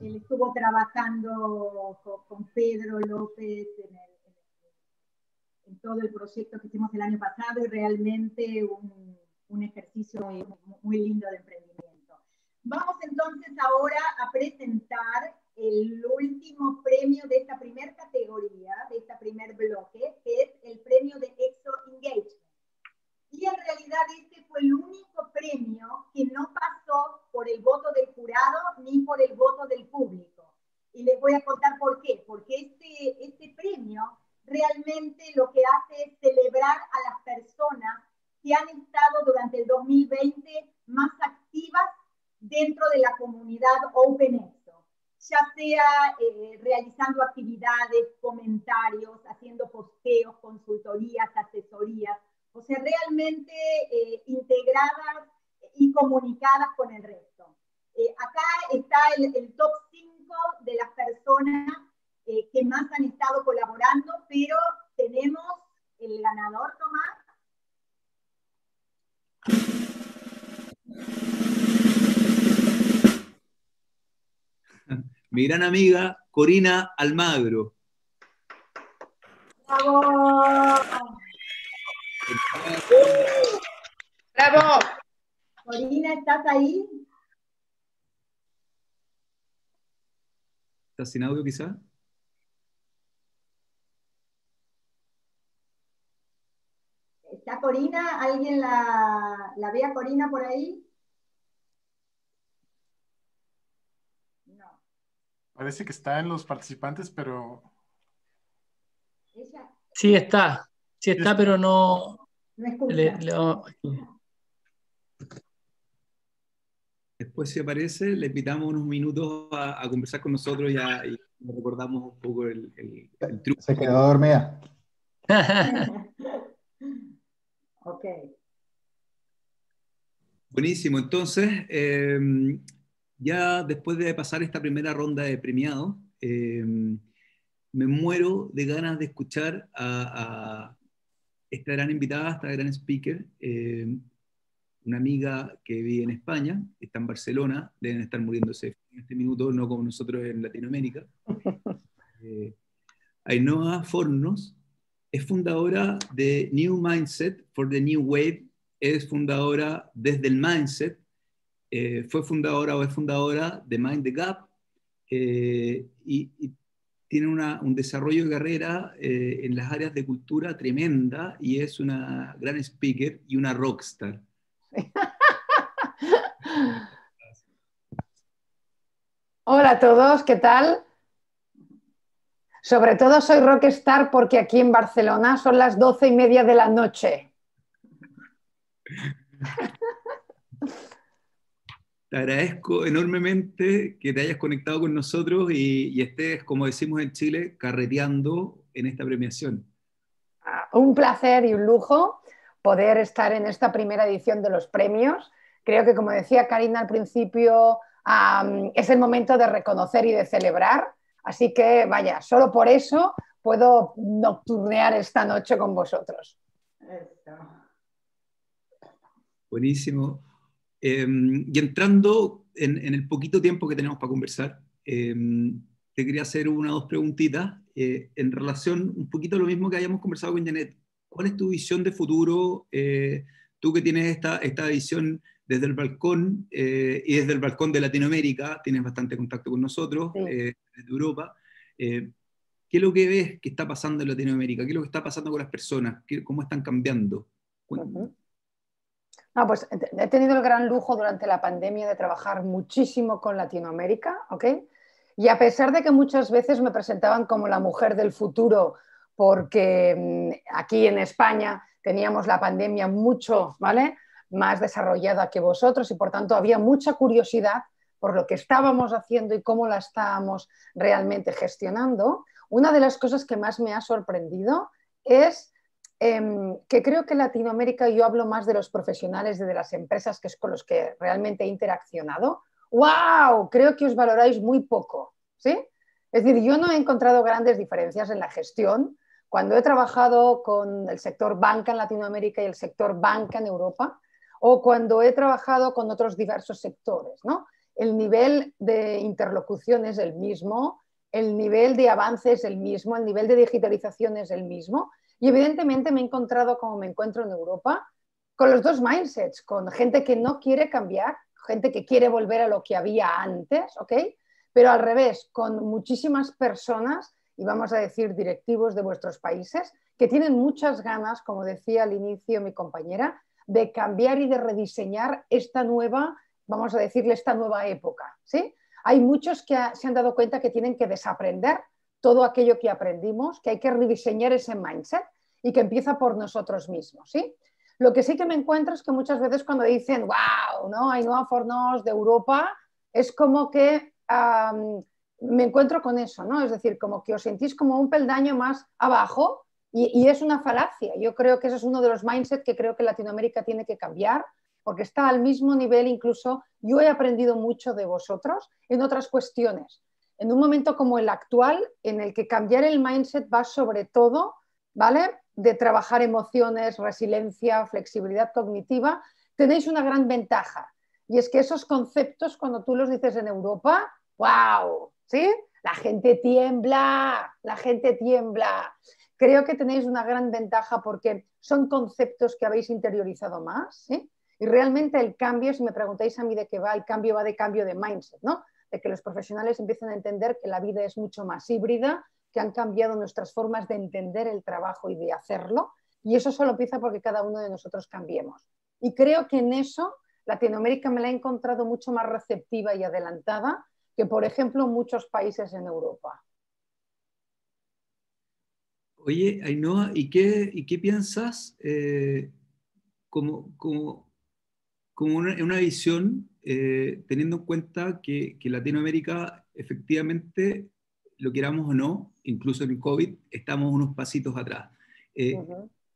Él estuvo trabajando con, Pedro López en, todo el proyecto que hicimos el año pasado y realmente un, ejercicio muy, muy lindo de emprendimiento. Vamos entonces ahora a presentar el último premio de esta primera categoría, de este primer bloque, que es el premio de Exo Engagement. Y en realidad este fue el único premio que no pasó por el voto del jurado ni por el voto del público. Y les voy a contar por qué. Porque este, este premio realmente lo que hace es celebrar a las personas que han estado durante el 2020 más activas dentro de la comunidad OpenX ya sea eh, realizando actividades, comentarios, haciendo posteos, consultorías, asesorías, o sea, realmente eh, integradas y comunicadas con el resto. Eh, acá está el, el, top 5 de las personas que más han estado colaborando, pero tenemos el ganador, Tomás. [LAUGHS] mi gran amiga Corina Almagro. ¡Bravo! ¡Bravo! Corina, ¿estás ahí? ¿Estás sin audio quizá? ¿Está Corina? ¿Alguien la, la ve a Corina por ahí? Parece que está en los participantes, pero... Sí está, sí está, pero no... Después si aparece, le invitamos unos minutos a, conversar con nosotros y, recordamos un poco el, truco. Se quedó dormida. [LAUGHS] ok. Buenísimo, entonces, eh, ya después de pasar esta primera ronda de premiados, em, me muero de ganas de escuchar a, esta gran invitada, esta gran speaker, em, una amiga que vive en España, está en Barcelona, deben estar muriéndose en este minuto, no como nosotros en Latinoamérica. [LAUGHS] Eh, Ainhoa Fornos es fundadora de New Mindset for the New Wave, es fundadora desde el Mindset, eh, fue fundadora o es fundadora de Mind the Gap eh, y, tiene un desarrollo de carrera eh, en las áreas de cultura tremenda y es una gran speaker y una rockstar. [LAUGHS] Hola a todos, ¿qué tal? Sobre todo soy rockstar porque aquí en Barcelona son las doce y media de la noche. [LAUGHS] Te agradezco enormemente que te hayas conectado con nosotros y, estés, como decimos en Chile, carreteando en esta premiación. Ah, un placer y un lujo poder estar en esta primera edición de los premios. Creo que, como decía Karina al principio, es el momento de reconocer y de celebrar. Así que, vaya, solo por eso puedo nocturnear esta noche con vosotros. Buenísimo. Em, y entrando en, el poquito tiempo que tenemos para conversar, em, te quería hacer una o dos preguntitas eh, en relación un poquito a lo mismo que hayamos conversado con Janet. ¿Cuál es tu visión de futuro? Eh, tú que tienes esta, esta visión desde el balcón eh, y desde el balcón de Latinoamérica, tienes bastante contacto con nosotros, desde Europa. ¿Qué es lo que ves que está pasando en Latinoamérica? ¿Qué es lo que está pasando con las personas? ¿Cómo están cambiando? No, pues he tenido el gran lujo durante la pandemia de trabajar muchísimo con Latinoamérica, ¿ok? Y a pesar de que muchas veces me presentaban como la mujer del futuro, porque mm, aquí en España teníamos la pandemia mucho, ¿vale? Más desarrollada que vosotros y por tanto había mucha curiosidad por lo que estábamos haciendo y cómo la estábamos realmente gestionando. Una de las cosas que más me ha sorprendido es em, que creo que Latinoamérica, yo hablo más de los profesionales, de las empresas que es con los que realmente he interaccionado, ¡Wow! Creo que os valoráis muy poco. ¿sí? Es decir, yo no he encontrado grandes diferencias en la gestión. Cuando he trabajado con el sector banca en Latinoamérica y el sector banca en Europa, o cuando he trabajado con otros diversos sectores, ¿no? El nivel de interlocución es el mismo, el nivel de avance es el mismo, el nivel de digitalización es el mismo. Y evidentemente me he encontrado, como me encuentro en Europa, con los dos mindsets, con gente que no quiere cambiar gente que quiere volver a lo que había antes, ¿ok? Pero al revés, con muchísimas personas, y vamos a decir directivos de vuestros países, que tienen muchas ganas, como decía al inicio mi compañera, de cambiar y de rediseñar esta nueva, vamos a decirle, esta nueva época, ¿sí? Hay muchos que se han dado cuenta que tienen que desaprender todo aquello que aprendimos, que hay que rediseñar ese mindset y que empieza por nosotros mismos, ¿sí? Lo que sí que me encuentro es que muchas veces cuando dicen, wow, ¿no? nueva fornos de Europa, es como que me encuentro con eso, ¿no? Es decir, como que os sentís como un peldaño más abajo y, es una falacia. Yo creo que ese es uno de los mindsets que creo que Latinoamérica tiene que cambiar porque está al mismo nivel, incluso yo he aprendido mucho de vosotros en otras cuestiones. En un momento como el actual, en el que cambiar el mindset va sobre todo, ¿vale? de trabajar emociones, resiliencia, flexibilidad cognitiva, tenéis una gran ventaja. Y es que esos conceptos, cuando tú los dices en Europa, ¡wow! ¿Sí? La gente tiembla, la gente tiembla. Creo que tenéis una gran ventaja porque son conceptos que habéis interiorizado más, ¿sí? Y realmente el cambio, si me preguntáis a mí de qué va, el cambio va de cambio de mindset, ¿no? De que los profesionales empiecen a entender que la vida es mucho más híbrida, que han cambiado nuestras formas de entender el trabajo y de hacerlo. Y eso solo empieza porque cada uno de nosotros cambiemos. Y creo que en eso Latinoamérica me la ha encontrado mucho más receptiva y adelantada que, por ejemplo, muchos países en Europa. Oye, Ainhoa, ¿y qué, y qué piensas eh, como, como, como una, visión, eh, teniendo en cuenta que, que Latinoamérica efectivamente lo queramos o no, incluso en el COVID, estamos unos pasitos atrás. Eh,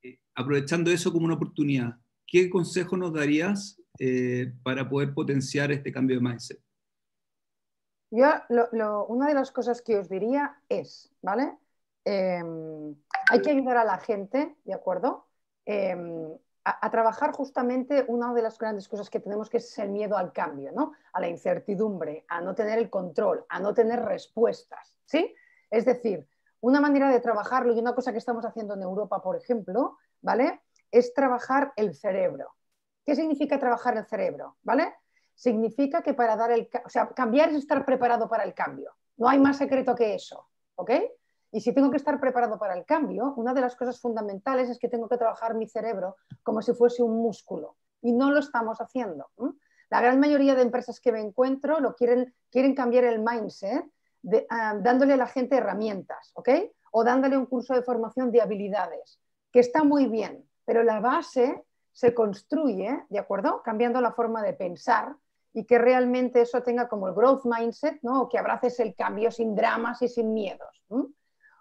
eh, aprovechando eso como una oportunidad, ¿qué consejo nos darías eh, para poder potenciar este cambio de mindset? Yo, una de las cosas que os diría es, ¿vale? Em, hay que ayudar a la gente, ¿de acuerdo? A, trabajar justamente una de las grandes cosas que tenemos que es el miedo al cambio, ¿no? A la incertidumbre, a no tener el control, a no tener respuestas, ¿sí? Es decir, una manera de trabajarlo y una cosa que estamos haciendo en Europa, por ejemplo, ¿vale? Es trabajar el cerebro. ¿Qué significa trabajar el cerebro? ¿Vale? Significa que para dar el, o sea, cambiar es estar preparado para el cambio. No hay más secreto que eso, ¿ok? Y si tengo que estar preparado para el cambio, una de las cosas fundamentales es que tengo que trabajar mi cerebro como si fuese un músculo. Y no lo estamos haciendo. La gran mayoría de empresas que me encuentro lo quieren, quieren cambiar el mindset ah, dándole a la gente herramientas, ¿ok? O dándole un curso de formación de habilidades, que está muy bien, pero la base se construye, ¿de acuerdo? Cambiando la forma de pensar y que realmente eso tenga como el growth mindset, ¿no? O que abraces el cambio sin dramas y sin miedos.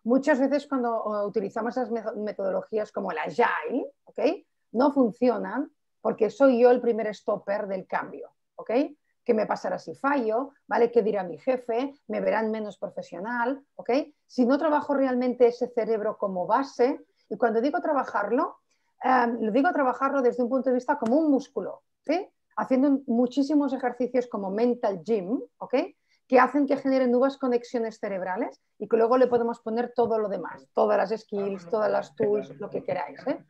Muchas veces cuando utilizamos esas metodologías como el agile, ¿okay? no funcionan porque soy yo el primer stopper del cambio. ¿okay? ¿Qué me pasará si fallo? ¿Vale? ¿Qué dirá mi jefe? ¿Me verán menos profesional? ¿okay? Si no trabajo realmente ese cerebro como base, y cuando digo trabajarlo, em, lo digo trabajarlo desde un punto de vista como un músculo, ¿sí? haciendo muchísimos ejercicios como mental gym, ¿okay? Que hacen que generen nuevas conexiones cerebrales y que luego le podemos poner todo lo demás, todas las skills, todas las tools, lo que queráis. ¿eh?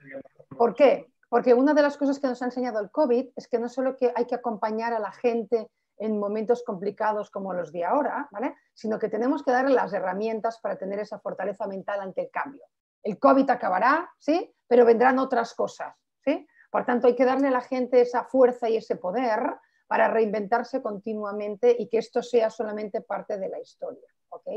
¿Por qué? Porque una de las cosas que nos ha enseñado el COVID es que no solo que hay que acompañar a la gente en momentos complicados como los de ahora, ¿vale? sino que tenemos que darle las herramientas para tener esa fortaleza mental ante el cambio. El COVID acabará, ¿sí? pero vendrán otras cosas. ¿sí? Por tanto, hay que darle a la gente esa fuerza y ese poder para reinventarse continuamente y que esto sea solamente parte de la historia. ¿ok?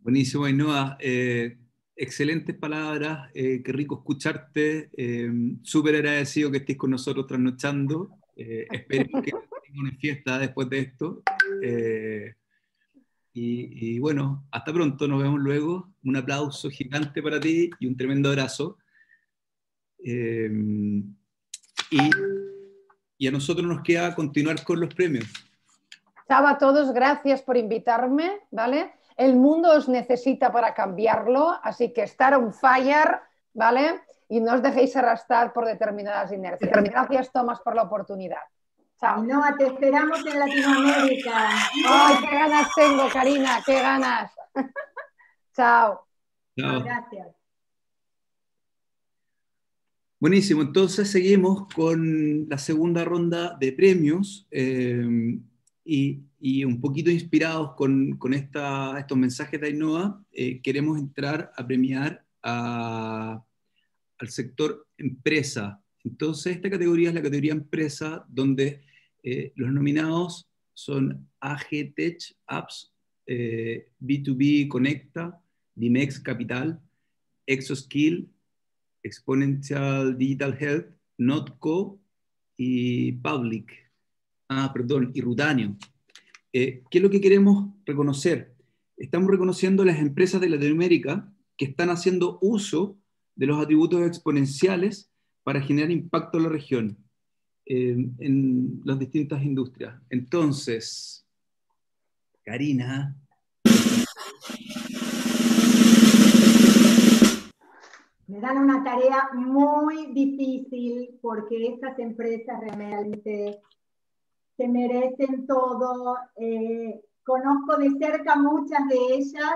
Buenísimo, Ainhoa. Eh, excelentes palabras, eh, qué rico escucharte, eh, súper agradecido que estés con nosotros trasnochando, eh, espero que [LAUGHS] tenga una fiesta después de esto. Y, y, bueno, hasta pronto, nos vemos luego, un aplauso gigante para ti y un tremendo abrazo. y, y a nosotros nos queda continuar con los premios. Chao a todos, gracias por invitarme, ¿vale? El mundo os necesita para cambiarlo, así que estar on fire, ¿vale? Y no os dejéis arrastrar por determinadas inercias. Gracias, Tomás, por la oportunidad. Chao. No, te esperamos en Latinoamérica. ¡Ay, qué ganas tengo, Karina! ¡Qué ganas! [LAUGHS] Chao. Chao. Gracias. Buenísimo, entonces seguimos con la segunda ronda de premios. Eh, y, un poquito inspirados con, estos mensajes de Ainhoa, eh, queremos entrar a premiar al sector empresa. Entonces, esta categoría es la categoría empresa, donde eh, los nominados son AG Tech Apps, eh, B2B Conecta, Dimex Capital, Exoskill, Exponential Digital Health, Notco y Public ah, perdón, y Rutanio. Eh, ¿Qué es lo que queremos reconocer? Estamos reconociendo las empresas de Latinoamérica que están haciendo uso de los atributos exponenciales para generar impacto en la región, en las distintas industrias. Entonces, Karina. Me dan una tarea muy difícil porque estas empresas realmente se merecen todo. Eh, conozco de cerca muchas de ellas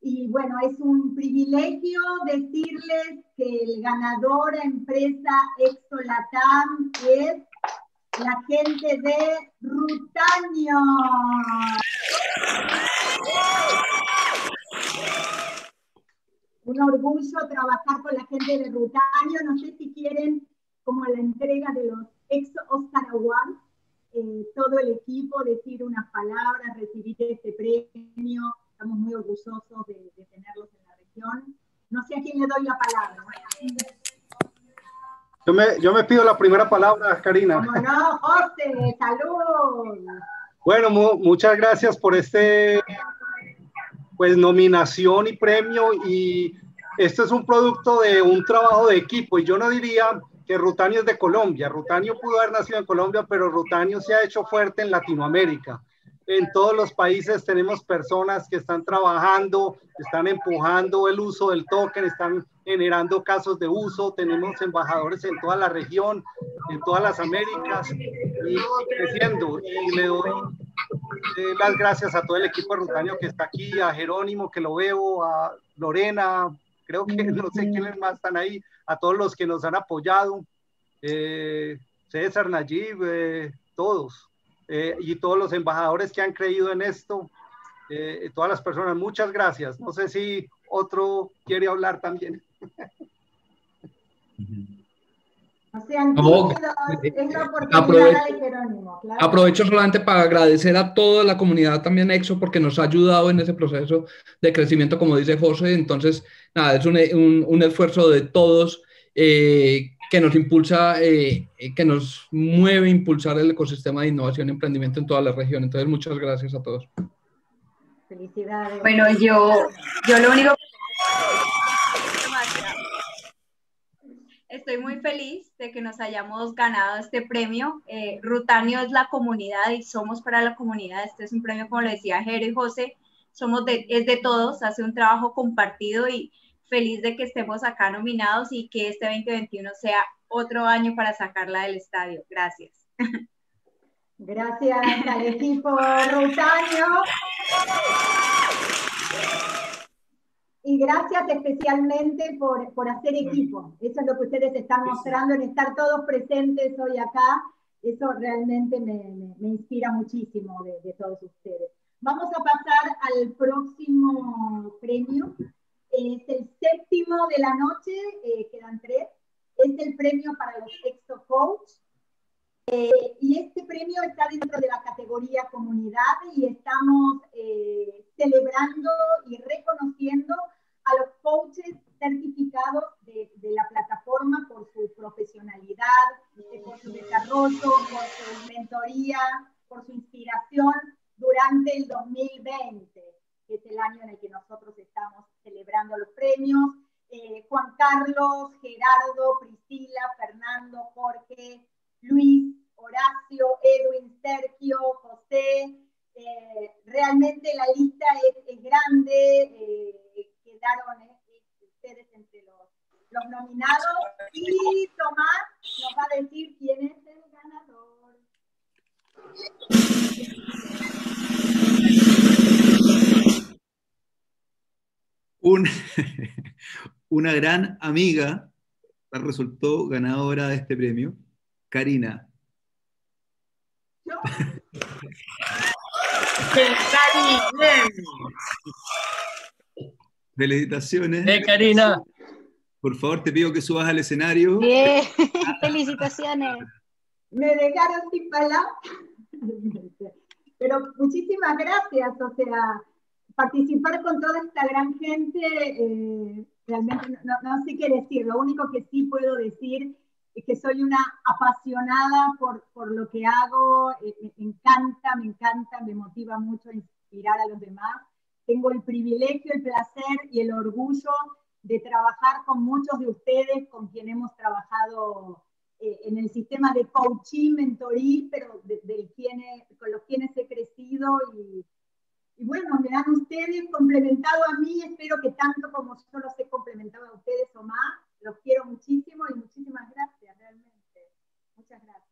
y bueno, es un privilegio decirles que el ganador empresa Exolatam es la gente de Rutaño. Un orgullo trabajar con la gente de Rutaño. No sé si quieren como la entrega de los ex Oscar Awards eh, todo el equipo decir unas palabras, recibir este premio. Estamos muy orgullosos de, de, tenerlos en la región. No sé a quién le doy la palabra. Yo me, yo me pido la primera palabra, Karina. No, no, José, salud. Bueno, mu muchas gracias por este pues nominación y premio y este es un producto de un trabajo de equipo y yo no diría que Rutanio es de Colombia. Rutanio pudo haber nacido en Colombia, pero Rutanio se ha hecho fuerte en Latinoamérica. En todos los países tenemos personas que están trabajando, están empujando el uso del token, están generando casos de uso, tenemos embajadores en toda la región, en todas las Américas y creciendo. Y le doy eh, las gracias a todo el equipo de Rutanio que está aquí, a Jerónimo que lo veo, a Lorena, creo que [LAUGHS] no sé quiénes más están ahí, a todos los que nos han apoyado, eh, César, Nayib, eh, todos, eh, y todos los embajadores que han creído en esto, eh, todas las personas, muchas gracias. No sé si otro quiere hablar también. O sea, no, es la oportunidad de Jerónimo, claro. Aprovecho solamente para agradecer a toda la comunidad también EXO porque nos ha ayudado en ese proceso de crecimiento, como dice José. Entonces, nada, es un, un, un esfuerzo de todos eh, que nos impulsa, eh, que nos mueve a impulsar el ecosistema de innovación y emprendimiento en toda la región. Entonces, muchas gracias a todos. Felicidades. Bueno, yo, yo lo único que Estoy muy feliz de que nos hayamos ganado este premio. Eh, Rutanio es la comunidad y somos para la comunidad. Este es un premio, como lo decía Jero y José, somos de, es de todos, hace un trabajo compartido y feliz de que estemos acá nominados y que este 2021 sea otro año para sacarla del estadio. Gracias. Gracias al equipo Rutaño. Y gracias especialmente por, por, hacer equipo. Eso es lo que ustedes están mostrando, en estar todos presentes hoy acá. Eso realmente me, me, inspira muchísimo de, de, todos ustedes. Vamos a pasar al próximo premio. Es el séptimo de la noche, eh, quedan tres. Es el premio para los Exo Coach. Eh, y este premio está dentro de la categoría comunidad y estamos eh, celebrando y reconociendo a los coaches certificados de, la plataforma por su profesionalidad, eh, por su desarrollo, por su mentoría, por su inspiración durante el 2020, que es el año en el que nosotros estamos celebrando los premios. Juan Carlos, Gerardo, Priscila, Fernando, Jorge, Luis, Horacio, Edwin, Sergio, José. Eh, realmente la lista es, grande, eh, quedaron eh, ustedes entre los, los, nominados y Tomás nos va a decir quién es el ganador. Un, [LAUGHS] una gran amiga resultó ganadora de este premio, Karina. [LAUGHS] Felicitaciones. Eh, Karina. Por favor, te pido que subas al escenario. Bien, [LAUGHS] felicitaciones. Me dejaron sin palabras. [LAUGHS] Pero muchísimas gracias, o sea, participar con toda esta gran gente, eh, realmente no, no, sé qué decir, lo único que sí puedo decir es que soy una apasionada por, por lo que hago, eh, me encanta, me encanta, me motiva mucho a inspirar a los demás. Tengo el privilegio, el placer y el orgullo de trabajar con muchos de ustedes con quien hemos trabajado eh, en el sistema de coaching, mentorí, pero de, con los quienes he crecido y, y bueno, me han ustedes complementado a mí, espero que tanto como yo los he complementado a ustedes o más. Los quiero muchísimo y muchísimas gracias, realmente. Muchas gracias.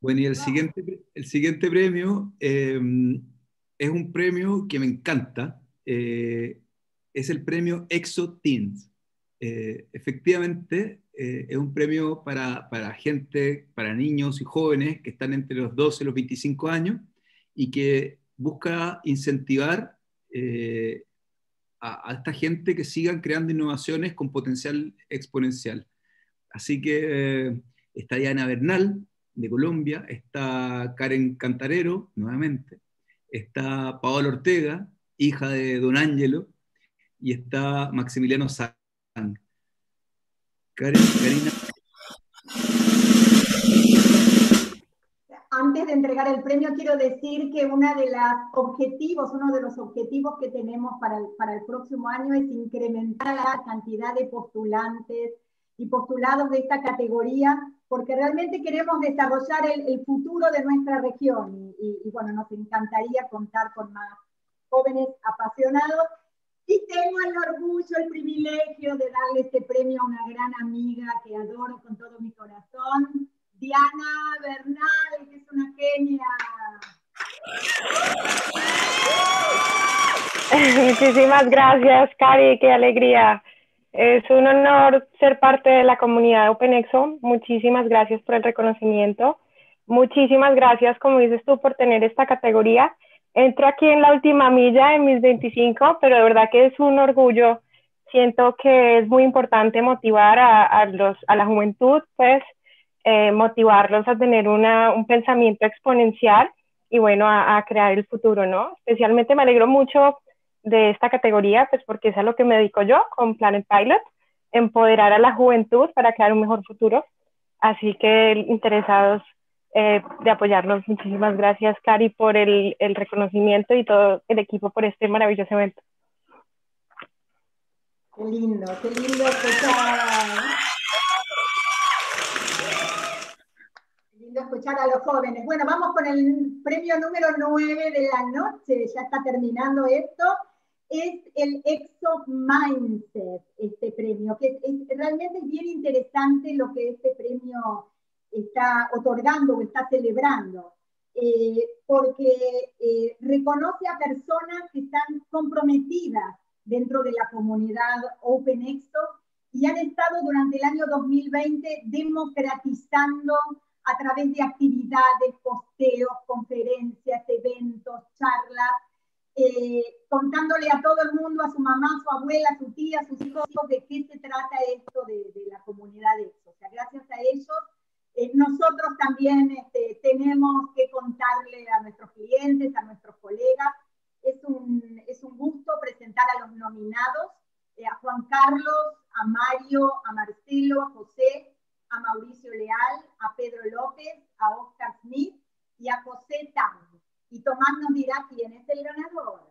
Bueno, y el siguiente, el siguiente premio eh, es un premio que me encanta. Eh, es el premio Exo Teens. Eh, efectivamente, es un premio para, para, gente, para niños y jóvenes que están entre los 12 y los 25 años y que busca incentivar eh, a, esta gente que sigan creando innovaciones con potencial exponencial. Así que eh, está Diana Bernal, de Colombia, está Karen Cantarero, nuevamente, está Paola Ortega, hija de Don Ángelo, y está Maximiliano Sang. Karen, Karina. Antes de entregar el premio, quiero decir que uno de los objetivos, uno de los objetivos que tenemos para el, para el próximo año es incrementar la cantidad de postulantes y postulados de esta categoría, porque realmente queremos desarrollar el, el futuro de nuestra región y, y, bueno, nos encantaría contar con más jóvenes apasionados. Y tengo el orgullo, el privilegio de darle este premio a una gran amiga que adoro con todo mi corazón, Diana Bernal, que es una genia. [LAUGHS] Muchísimas gracias, Cari, qué alegría. Es un honor ser parte de la comunidad de OpenExo. Muchísimas gracias por el reconocimiento. Muchísimas gracias, como dices tú, por tener esta categoría. Entro aquí en la última milla en mis 25, pero de verdad que es un orgullo. Siento que es muy importante motivar a, a los, a la juventud, pues, eh, motivarlos a tener una, un pensamiento exponencial y bueno, a, a, crear el futuro, ¿no? Especialmente me alegro mucho de esta categoría, pues porque es a lo que me dedico yo con Planet Pilot, empoderar a la juventud para crear un mejor futuro. Así que interesados eh, de apoyarnos, muchísimas gracias, Cari, por el, el reconocimiento y todo el equipo por este maravilloso evento. Qué lindo, qué lindo escuchar. escuchar a los jóvenes. Bueno, vamos con el premio número 9 de la noche, ya está terminando esto. es el Exo Mindset, este premio, que es, realmente es bien interesante lo que este premio está otorgando o está celebrando, eh, porque eh, reconoce a personas que están comprometidas dentro de la comunidad Open Exo y han estado durante el año 2020 democratizando a través de actividades, posteos, conferencias, eventos, charlas, eh, contándole a todo el mundo, a su mamá, su abuela, su tía, sus hijos, de qué se trata esto de, la comunidad Exo. O sea, gracias a ellos eh, nosotros también este, tenemos que contarle a nuestros clientes, a nuestros colegas. Es un, es un gusto presentar a los nominados, eh, a Juan Carlos, a Mario, a Marcelo, a José, a Mauricio Leal, a Pedro López, a Oscar Smith y a José Tam. Y Tomás nos dirá quién es el ganador.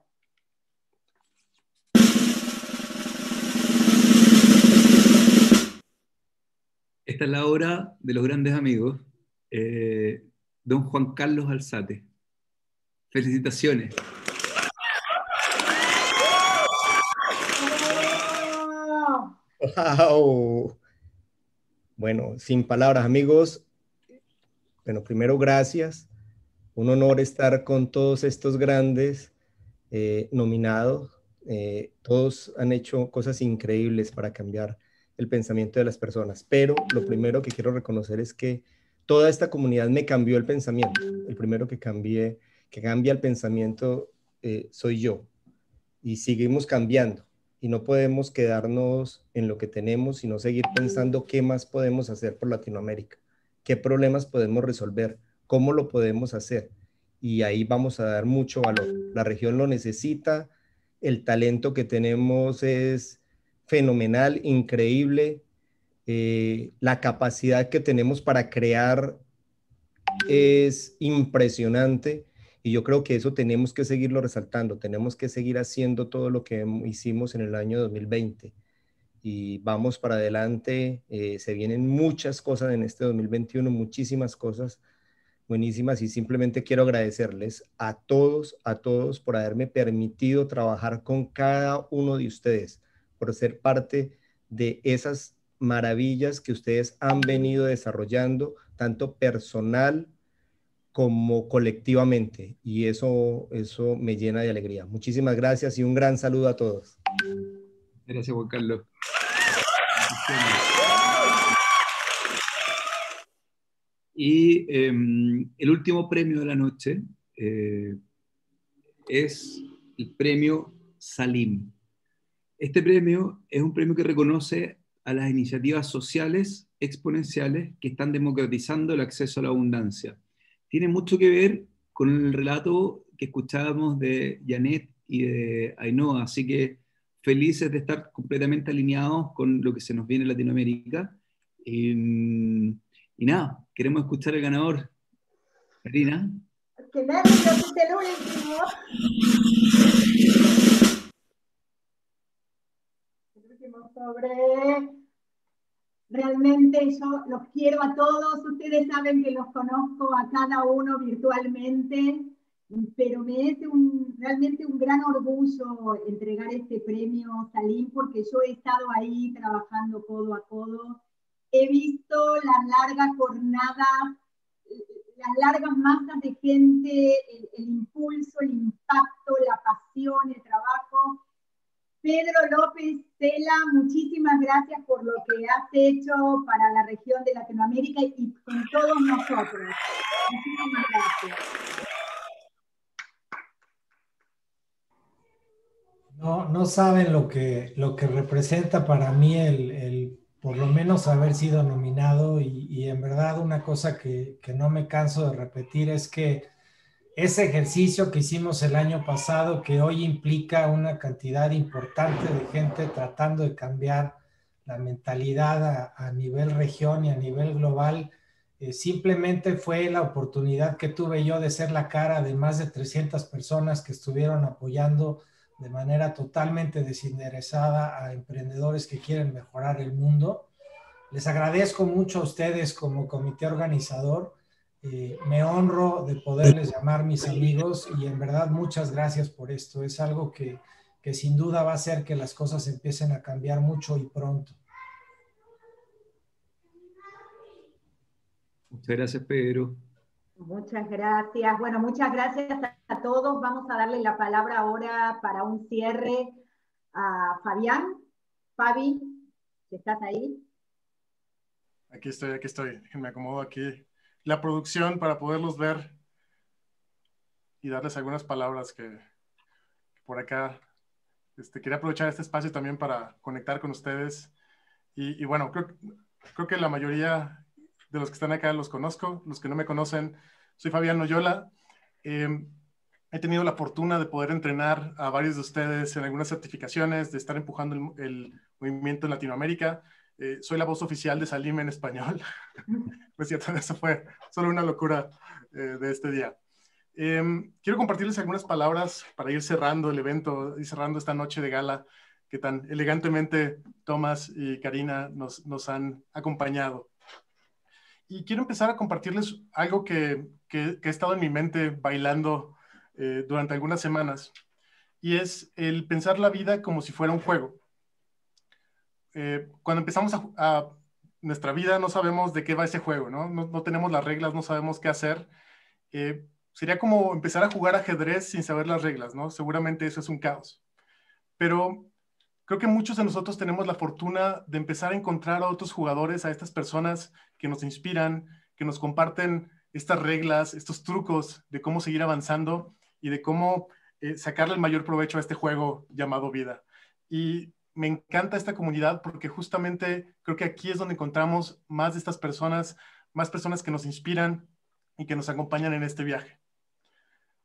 Esta es la hora de los grandes amigos, eh, don Juan Carlos Alzate. Felicitaciones. Wow. Bueno, sin palabras, amigos. Bueno, primero, gracias. Un honor estar con todos estos grandes eh, nominados. Eh, todos han hecho cosas increíbles para cambiar el pensamiento de las personas. Pero lo primero que quiero reconocer es que toda esta comunidad me cambió el pensamiento. El primero que cambié, que cambia el pensamiento eh, soy yo. Y seguimos cambiando y no podemos quedarnos en lo que tenemos, sino seguir pensando qué más podemos hacer por Latinoamérica, qué problemas podemos resolver, cómo lo podemos hacer. Y ahí vamos a dar mucho valor. La región lo necesita, el talento que tenemos es fenomenal, increíble. Eh, la capacidad que tenemos para crear es impresionante y yo creo que eso tenemos que seguirlo resaltando, tenemos que seguir haciendo todo lo que hicimos en el año 2020 y vamos para adelante. Eh, se vienen muchas cosas en este 2021, muchísimas cosas buenísimas y simplemente quiero agradecerles a todos, a todos por haberme permitido trabajar con cada uno de ustedes, por ser parte de esas maravillas que ustedes han venido desarrollando, tanto personal como colectivamente y eso, eso me llena de alegría. Muchísimas gracias y un gran saludo a todos. Gracias, Juan Carlos. Y em, el último premio de la noche eh, es el premio Salim. Este premio es un premio que reconoce a las iniciativas sociales exponenciales que están democratizando el acceso a la abundancia tiene mucho que ver con el relato que escuchábamos de Janet y de Ainhoa, así que felices de estar completamente alineados con lo que se nos viene en Latinoamérica. y nada, queremos escuchar el ganador. Karina. Que el último. El último sobre Realmente yo los quiero a todos, ustedes saben que los conozco a cada uno virtualmente, pero me es un, realmente un gran orgullo entregar este premio Salim porque yo he estado ahí trabajando codo a codo. He visto las largas jornadas, las largas masas de gente, el impulso, el impacto, la pasión, el trabajo Pedro López Cela, muchísimas gracias por lo que has hecho para la región de Latinoamérica y con todos nosotros. Muchísimas gracias. No, no saben lo que, lo que representa para mí el, por lo menos haber sido nominado y, y en verdad una cosa que, que no me canso de repetir es que ese ejercicio que hicimos el año pasado, que hoy implica una cantidad importante de gente tratando de cambiar la mentalidad a, nivel región y a nivel global, eh, simplemente fue la oportunidad que tuve yo de ser la cara de más de 300 personas que estuvieron apoyando de manera totalmente desinteresada a emprendedores que quieren mejorar el mundo. Les agradezco mucho a ustedes como comité organizador eh, me honro de poderles llamar mis amigos y en verdad muchas gracias por esto. Es algo que, que sin duda va a hacer que las cosas empiecen a cambiar mucho y pronto. Muchas gracias, Pedro. Muchas gracias. Bueno, muchas gracias a todos. Vamos a darle la palabra ahora para un cierre a Fabián. Fabi, ¿estás ahí? Aquí estoy, aquí estoy. Me acomodo aquí la producción para poderlos ver y darles algunas palabras que, por acá este, quería aprovechar este espacio también para conectar con ustedes. Y, bueno, creo, creo que la mayoría de los que están acá los conozco, los que no me conocen, soy Fabián Noyola. Em, he tenido la fortuna de poder entrenar a varios de ustedes en algunas certificaciones, de estar empujando el, movimiento en Latinoamérica. Eh, soy la voz oficial de Salim en español. [LAUGHS] pues cierto, eso fue solo una locura eh, de este día. Em, quiero compartirles algunas palabras para ir cerrando el evento y cerrando esta noche de gala que tan elegantemente Tomás y Karina nos, nos han acompañado. Y quiero empezar a compartirles algo que, que, ha estado en mi mente bailando eh, durante algunas semanas, y es el pensar la vida como si fuera un juego. Eh, cuando empezamos a, nuestra vida no sabemos de qué va ese juego, ¿no? No, no tenemos las reglas, no sabemos qué hacer. Eh, sería como empezar a jugar ajedrez sin saber las reglas, ¿no? Seguramente eso es un caos. Pero creo que muchos de nosotros tenemos la fortuna de empezar a encontrar a otros jugadores, a estas personas que nos inspiran, que nos comparten estas reglas, estos trucos de cómo seguir avanzando y de cómo eh, sacarle el mayor provecho a este juego llamado vida. Y me encanta esta comunidad porque justamente creo que aquí es donde encontramos más de estas personas, más personas que nos inspiran y que nos acompañan en este viaje.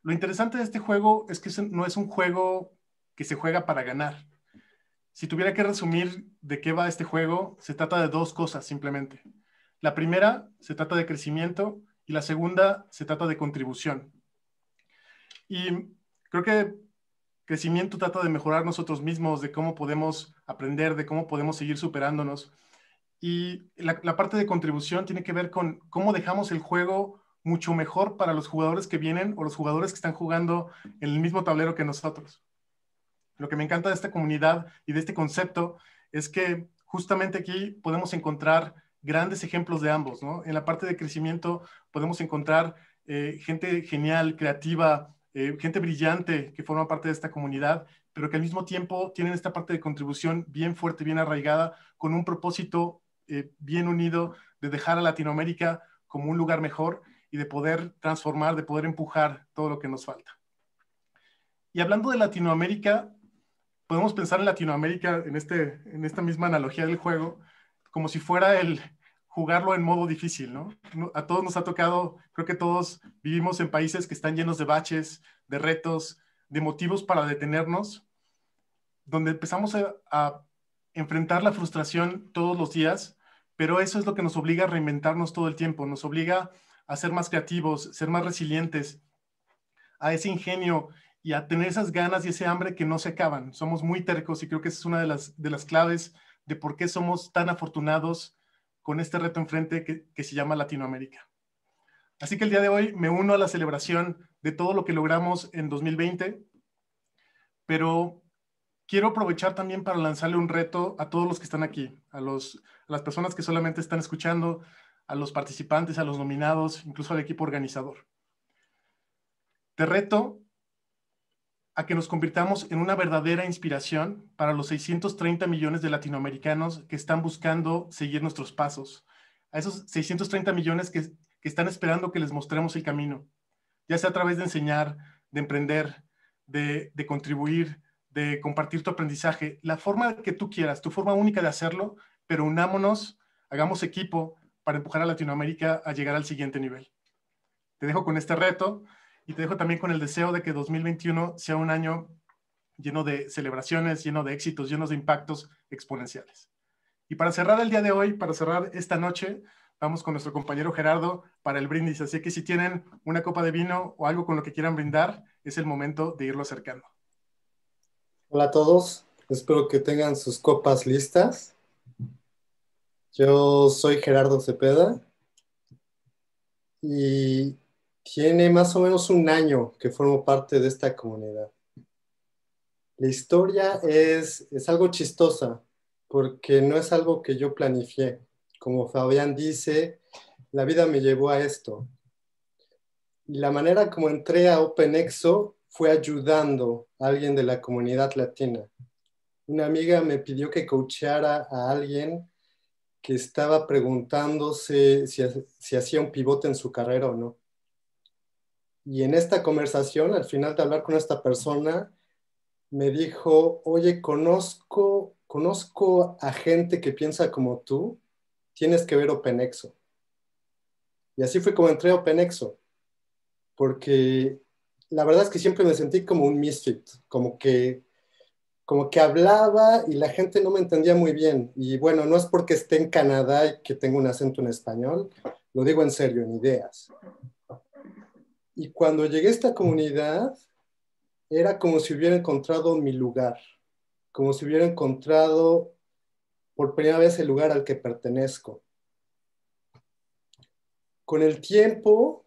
Lo interesante de este juego es que no es un juego que se juega para ganar. Si tuviera que resumir de qué va este juego, se trata de dos cosas simplemente. La primera se trata de crecimiento y la segunda se trata de contribución. Y creo que crecimiento trata de mejorar nosotros mismos, de cómo podemos aprender, de cómo podemos seguir superándonos. Y la, parte de contribución tiene que ver con cómo dejamos el juego mucho mejor para los jugadores que vienen o los jugadores que están jugando en el mismo tablero que nosotros. Lo que me encanta de esta comunidad y de este concepto es que justamente aquí podemos encontrar grandes ejemplos de ambos, ¿no? En la parte de crecimiento podemos encontrar eh, gente genial, creativa, eh, gente brillante que forma parte de esta comunidad, pero que al mismo tiempo tienen esta parte de contribución bien fuerte, bien arraigada, con un propósito eh, bien unido de dejar a Latinoamérica como un lugar mejor y de poder transformar, de poder empujar todo lo que nos falta. Y hablando de Latinoamérica, podemos pensar en Latinoamérica, en, este, en esta misma analogía del juego, como si fuera el jugarlo en modo difícil, ¿no? A todos nos ha tocado, creo que todos vivimos en países que están llenos de baches, de retos, de motivos para detenernos, donde empezamos a, enfrentar la frustración todos los días, pero eso es lo que nos obliga a reinventarnos todo el tiempo, nos obliga a ser más creativos, ser más resilientes, a ese ingenio y a tener esas ganas y ese hambre que no se acaban. Somos muy tercos y creo que esa es una de las, de las claves de por qué somos tan afortunados con este reto enfrente que, se llama Latinoamérica. Así que el día de hoy me uno a la celebración de todo lo que logramos en 2020, pero quiero aprovechar también para lanzarle un reto a todos los que están aquí, a, los, a las personas que solamente están escuchando, a los participantes, a los nominados, incluso al equipo organizador. Te reto a que nos convirtamos en una verdadera inspiración para los 630 millones de latinoamericanos que están buscando seguir nuestros pasos, a esos 630 millones que, están esperando que les mostremos el camino, ya sea a través de enseñar, de emprender, de, de contribuir, de compartir tu aprendizaje, la forma que tú quieras, tu forma única de hacerlo, pero unámonos, hagamos equipo para empujar a Latinoamérica a llegar al siguiente nivel. Te dejo con este reto y te dejo también con el deseo de que 2021 sea un año lleno de celebraciones, lleno de éxitos, llenos de impactos exponenciales. Y para cerrar el día de hoy, para cerrar esta noche, vamos con nuestro compañero Gerardo para el brindis. Así que si tienen una copa de vino o algo con lo que quieran brindar, es el momento de irlo acercando. Hola a todos, espero que tengan sus copas listas. Yo soy Gerardo Cepeda y tiene más o menos un año que formo parte de esta comunidad. La historia es, es algo chistosa porque no es algo que yo planifié. Como Fabián dice, la vida me llevó a esto. Y la manera como entré a OpenExo fue ayudando a alguien de la comunidad latina. Una amiga me pidió que coacheara a alguien que estaba preguntándose si, si hacía un pivote en su carrera o no. Y en esta conversación, al final de hablar con esta persona, me dijo, oye, conozco, conozco a gente que piensa como tú, tienes que ver OpenExo. Y así fue como entré a OpenExo, porque la verdad es que siempre me sentí como un misfit, como que, como que hablaba y la gente no me entendía muy bien. Y bueno, no es porque esté en Canadá y que tengo un acento en español, lo digo en serio, en ideas. Y cuando llegué a esta comunidad, era como si hubiera encontrado mi lugar, como si hubiera encontrado por primera vez el lugar al que pertenezco. Con el tiempo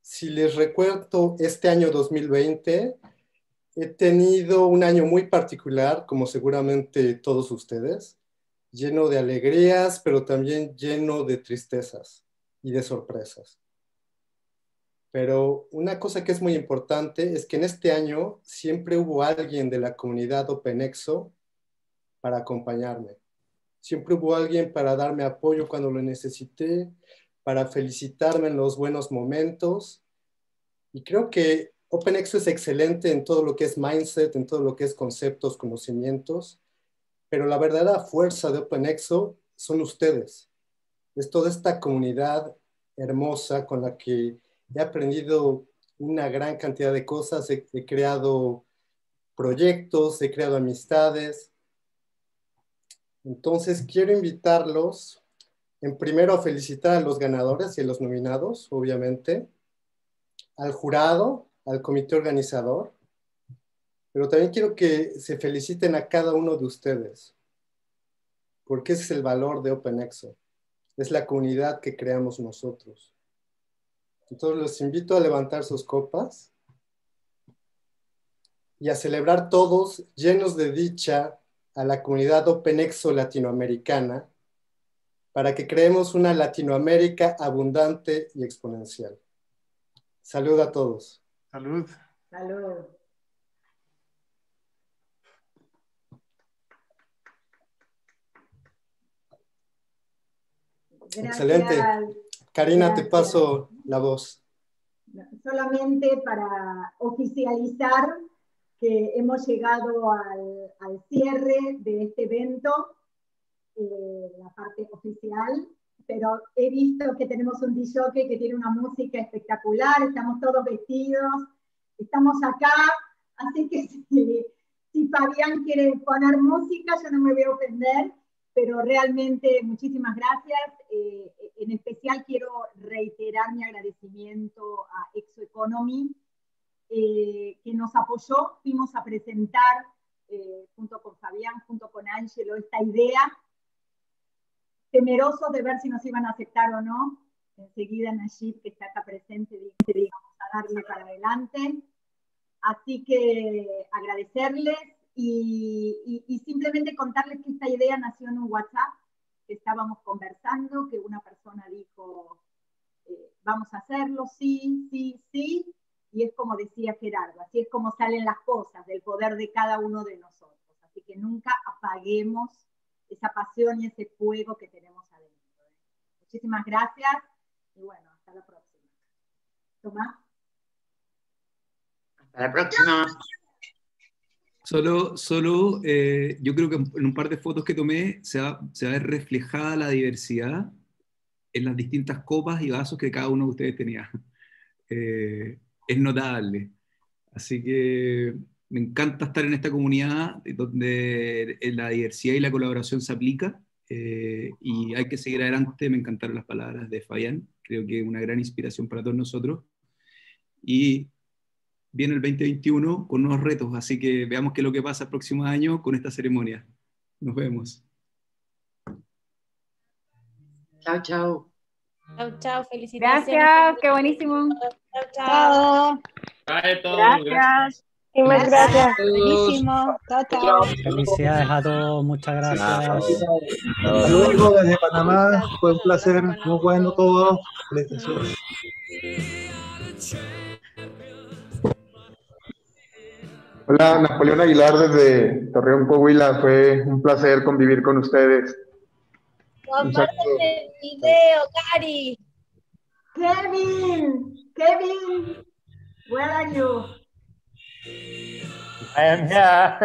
si les recuerdo este año 2020, he tenido un año muy particular, como seguramente todos ustedes, lleno de alegrías, pero también lleno de tristezas y de sorpresas. Pero una cosa que es muy importante es que en este año siempre hubo alguien de la comunidad OpenExo para acompañarme. Siempre hubo alguien para darme apoyo cuando lo necesité, para felicitarme en los buenos momentos. Y creo que OpenExo es excelente en todo lo que es mindset, en todo lo que es conceptos, conocimientos, pero la verdadera fuerza de OpenExo son ustedes. Es toda esta comunidad hermosa con la que he aprendido una gran cantidad de cosas, he, creado proyectos, he creado amistades. Entonces quiero invitarlos en primero a felicitar a los ganadores y a los nominados, obviamente, al jurado, al comité organizador, pero también quiero que se feliciten a cada uno de ustedes, porque ese es el valor de OpenExo, es la comunidad que creamos nosotros. Entonces los invito a levantar sus copas y a celebrar todos llenos de dicha a la comunidad OpenExo latinoamericana para que creemos una Latinoamérica abundante y exponencial. Salud a todos. Salud. Salud. Excelente. Karina, te paso la voz. Solamente para oficializar que hemos llegado al, al cierre de este evento eh, la parte oficial, pero he visto que tenemos un DJ que tiene una música espectacular, estamos todos vestidos, estamos acá, así que [LAUGHS] si, si Fabián quiere poner música, yo no me voy a ofender, pero realmente muchísimas gracias. Eh, en especial quiero reiterar mi agradecimiento a Exo Economy, eh, que nos apoyó, fuimos a presentar junto con Fabián, junto con Ángelo, esta idea temerosos de ver si nos iban a aceptar o no. Enseguida Najib, que está acá presente, dice, vamos a darle para adelante. Así que agradecerles y, simplemente contarles que esta idea nació en un WhatsApp, que estábamos conversando, que una persona dijo, eh, vamos a hacerlo, sí, sí, sí, y es como decía Gerardo, así es como salen las cosas, del poder de cada uno de nosotros. Así que nunca apaguemos esa pasión y ese fuego que tenemos adentro. ¿eh? Muchísimas gracias y bueno, hasta la próxima. Tomás. Hasta la próxima. Solo, solo eh, yo creo que en un par de fotos que tomé se va, se va a ver reflejada la diversidad en las distintas copas y vasos que cada uno de ustedes tenía. [LAUGHS] Eh, es notable. Así que me encanta estar en esta comunidad donde la diversidad y la colaboración se aplica eh, y hay que seguir adelante. Me encantaron las palabras de Fabián, creo que es una gran inspiración para todos nosotros. Y viene el 2021 con nuevos retos, así que veamos qué es lo que pasa el próximo año con esta ceremonia. Nos vemos. Chao, chao. Chao, chao, felicidades. Gracias, qué buenísimo. Chao, chao. Gracias. Muchísimas gracias. Buenísimo. Chao, chao. Felicidades a todos, muchas gracias. Saludos desde Panamá, fue un placer, muy bueno todo. Felicitaciones. Hola, Napoleón Aguilar desde Torreón, Coahuila. Fue un placer convivir con ustedes. Compárteme el video, Cari. Kevin, Kevin, where are you? I am here.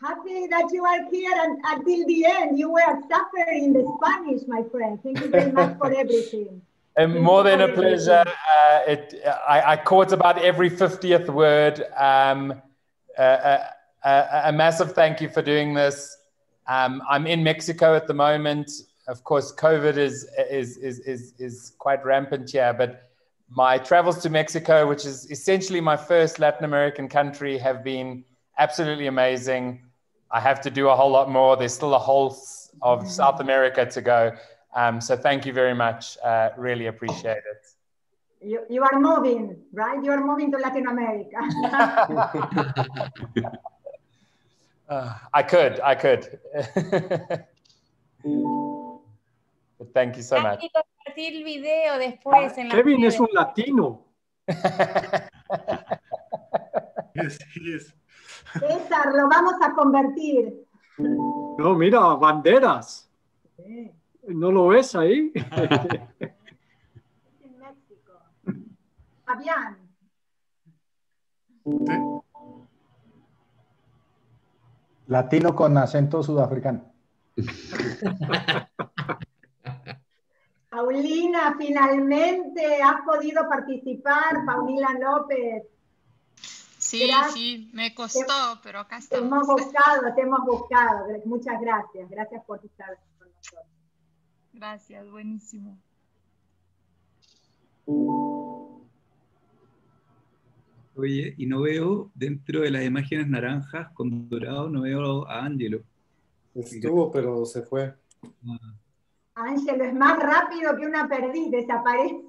Happy that you are here and until the end. You were suffering the Spanish, my friend. Thank you very much for everything. And more than a pleasure. Uh, it, I, I caught about every 50th word. Um, uh, uh, uh, a massive thank you for doing this. Um, I'm in Mexico at the moment. Of course, COVID is, is, is, is, is quite rampant here, but my travels to Mexico, which is essentially my first Latin American country, have been absolutely amazing. I have to do a whole lot more. There's still a whole of South America to go. Um, so thank you very much. Uh, really appreciate it. You, you are moving, right? You are moving to Latin America. [LAUGHS] [LAUGHS] Uh, I could, I could. [LAUGHS] But thank you so much. Compartir video después en Kevin es un latino. Yes, he is. César, lo vamos a convertir. No, mira, banderas. ¿No lo ves ahí? En [LAUGHS] México. Fabián. Latino con acento sudafricano. [LAUGHS] Paulina, finalmente has podido participar. Paulina López. Sí, Gracias. sí, me costó, pero acá Te hemos estamos. buscado, te hemos buscado. Muchas gracias. Gracias por estar. Gracias, buenísimo. Oye, y no veo dentro de las imágenes naranjas con dorado, no veo a Ángelo. Estuvo, pero se fue. Ángelo es más rápido que una perdiz, desaparece.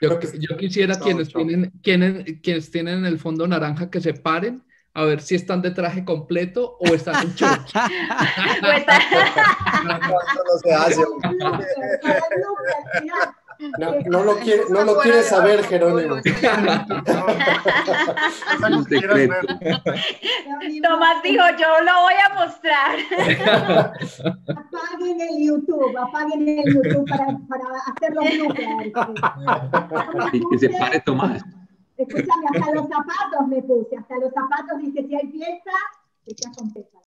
Yo, yo quisiera quienes. Tienen, quienes, quienes tienen el fondo naranja que se paren a ver si están de traje completo o están en shorts. [LAUGHS] no se hace. No, no lo quiere, no lo quiere saber, Jerónimo. Tomás [LAUGHS] dijo, yo lo voy a mostrar. Apaguen el YouTube, apaguen el YouTube para, para hacer los bloopers. Y que se pare Tomás. Escúchame, hasta los zapatos me puse, hasta los zapatos dije, si hay fiesta, que con pesas.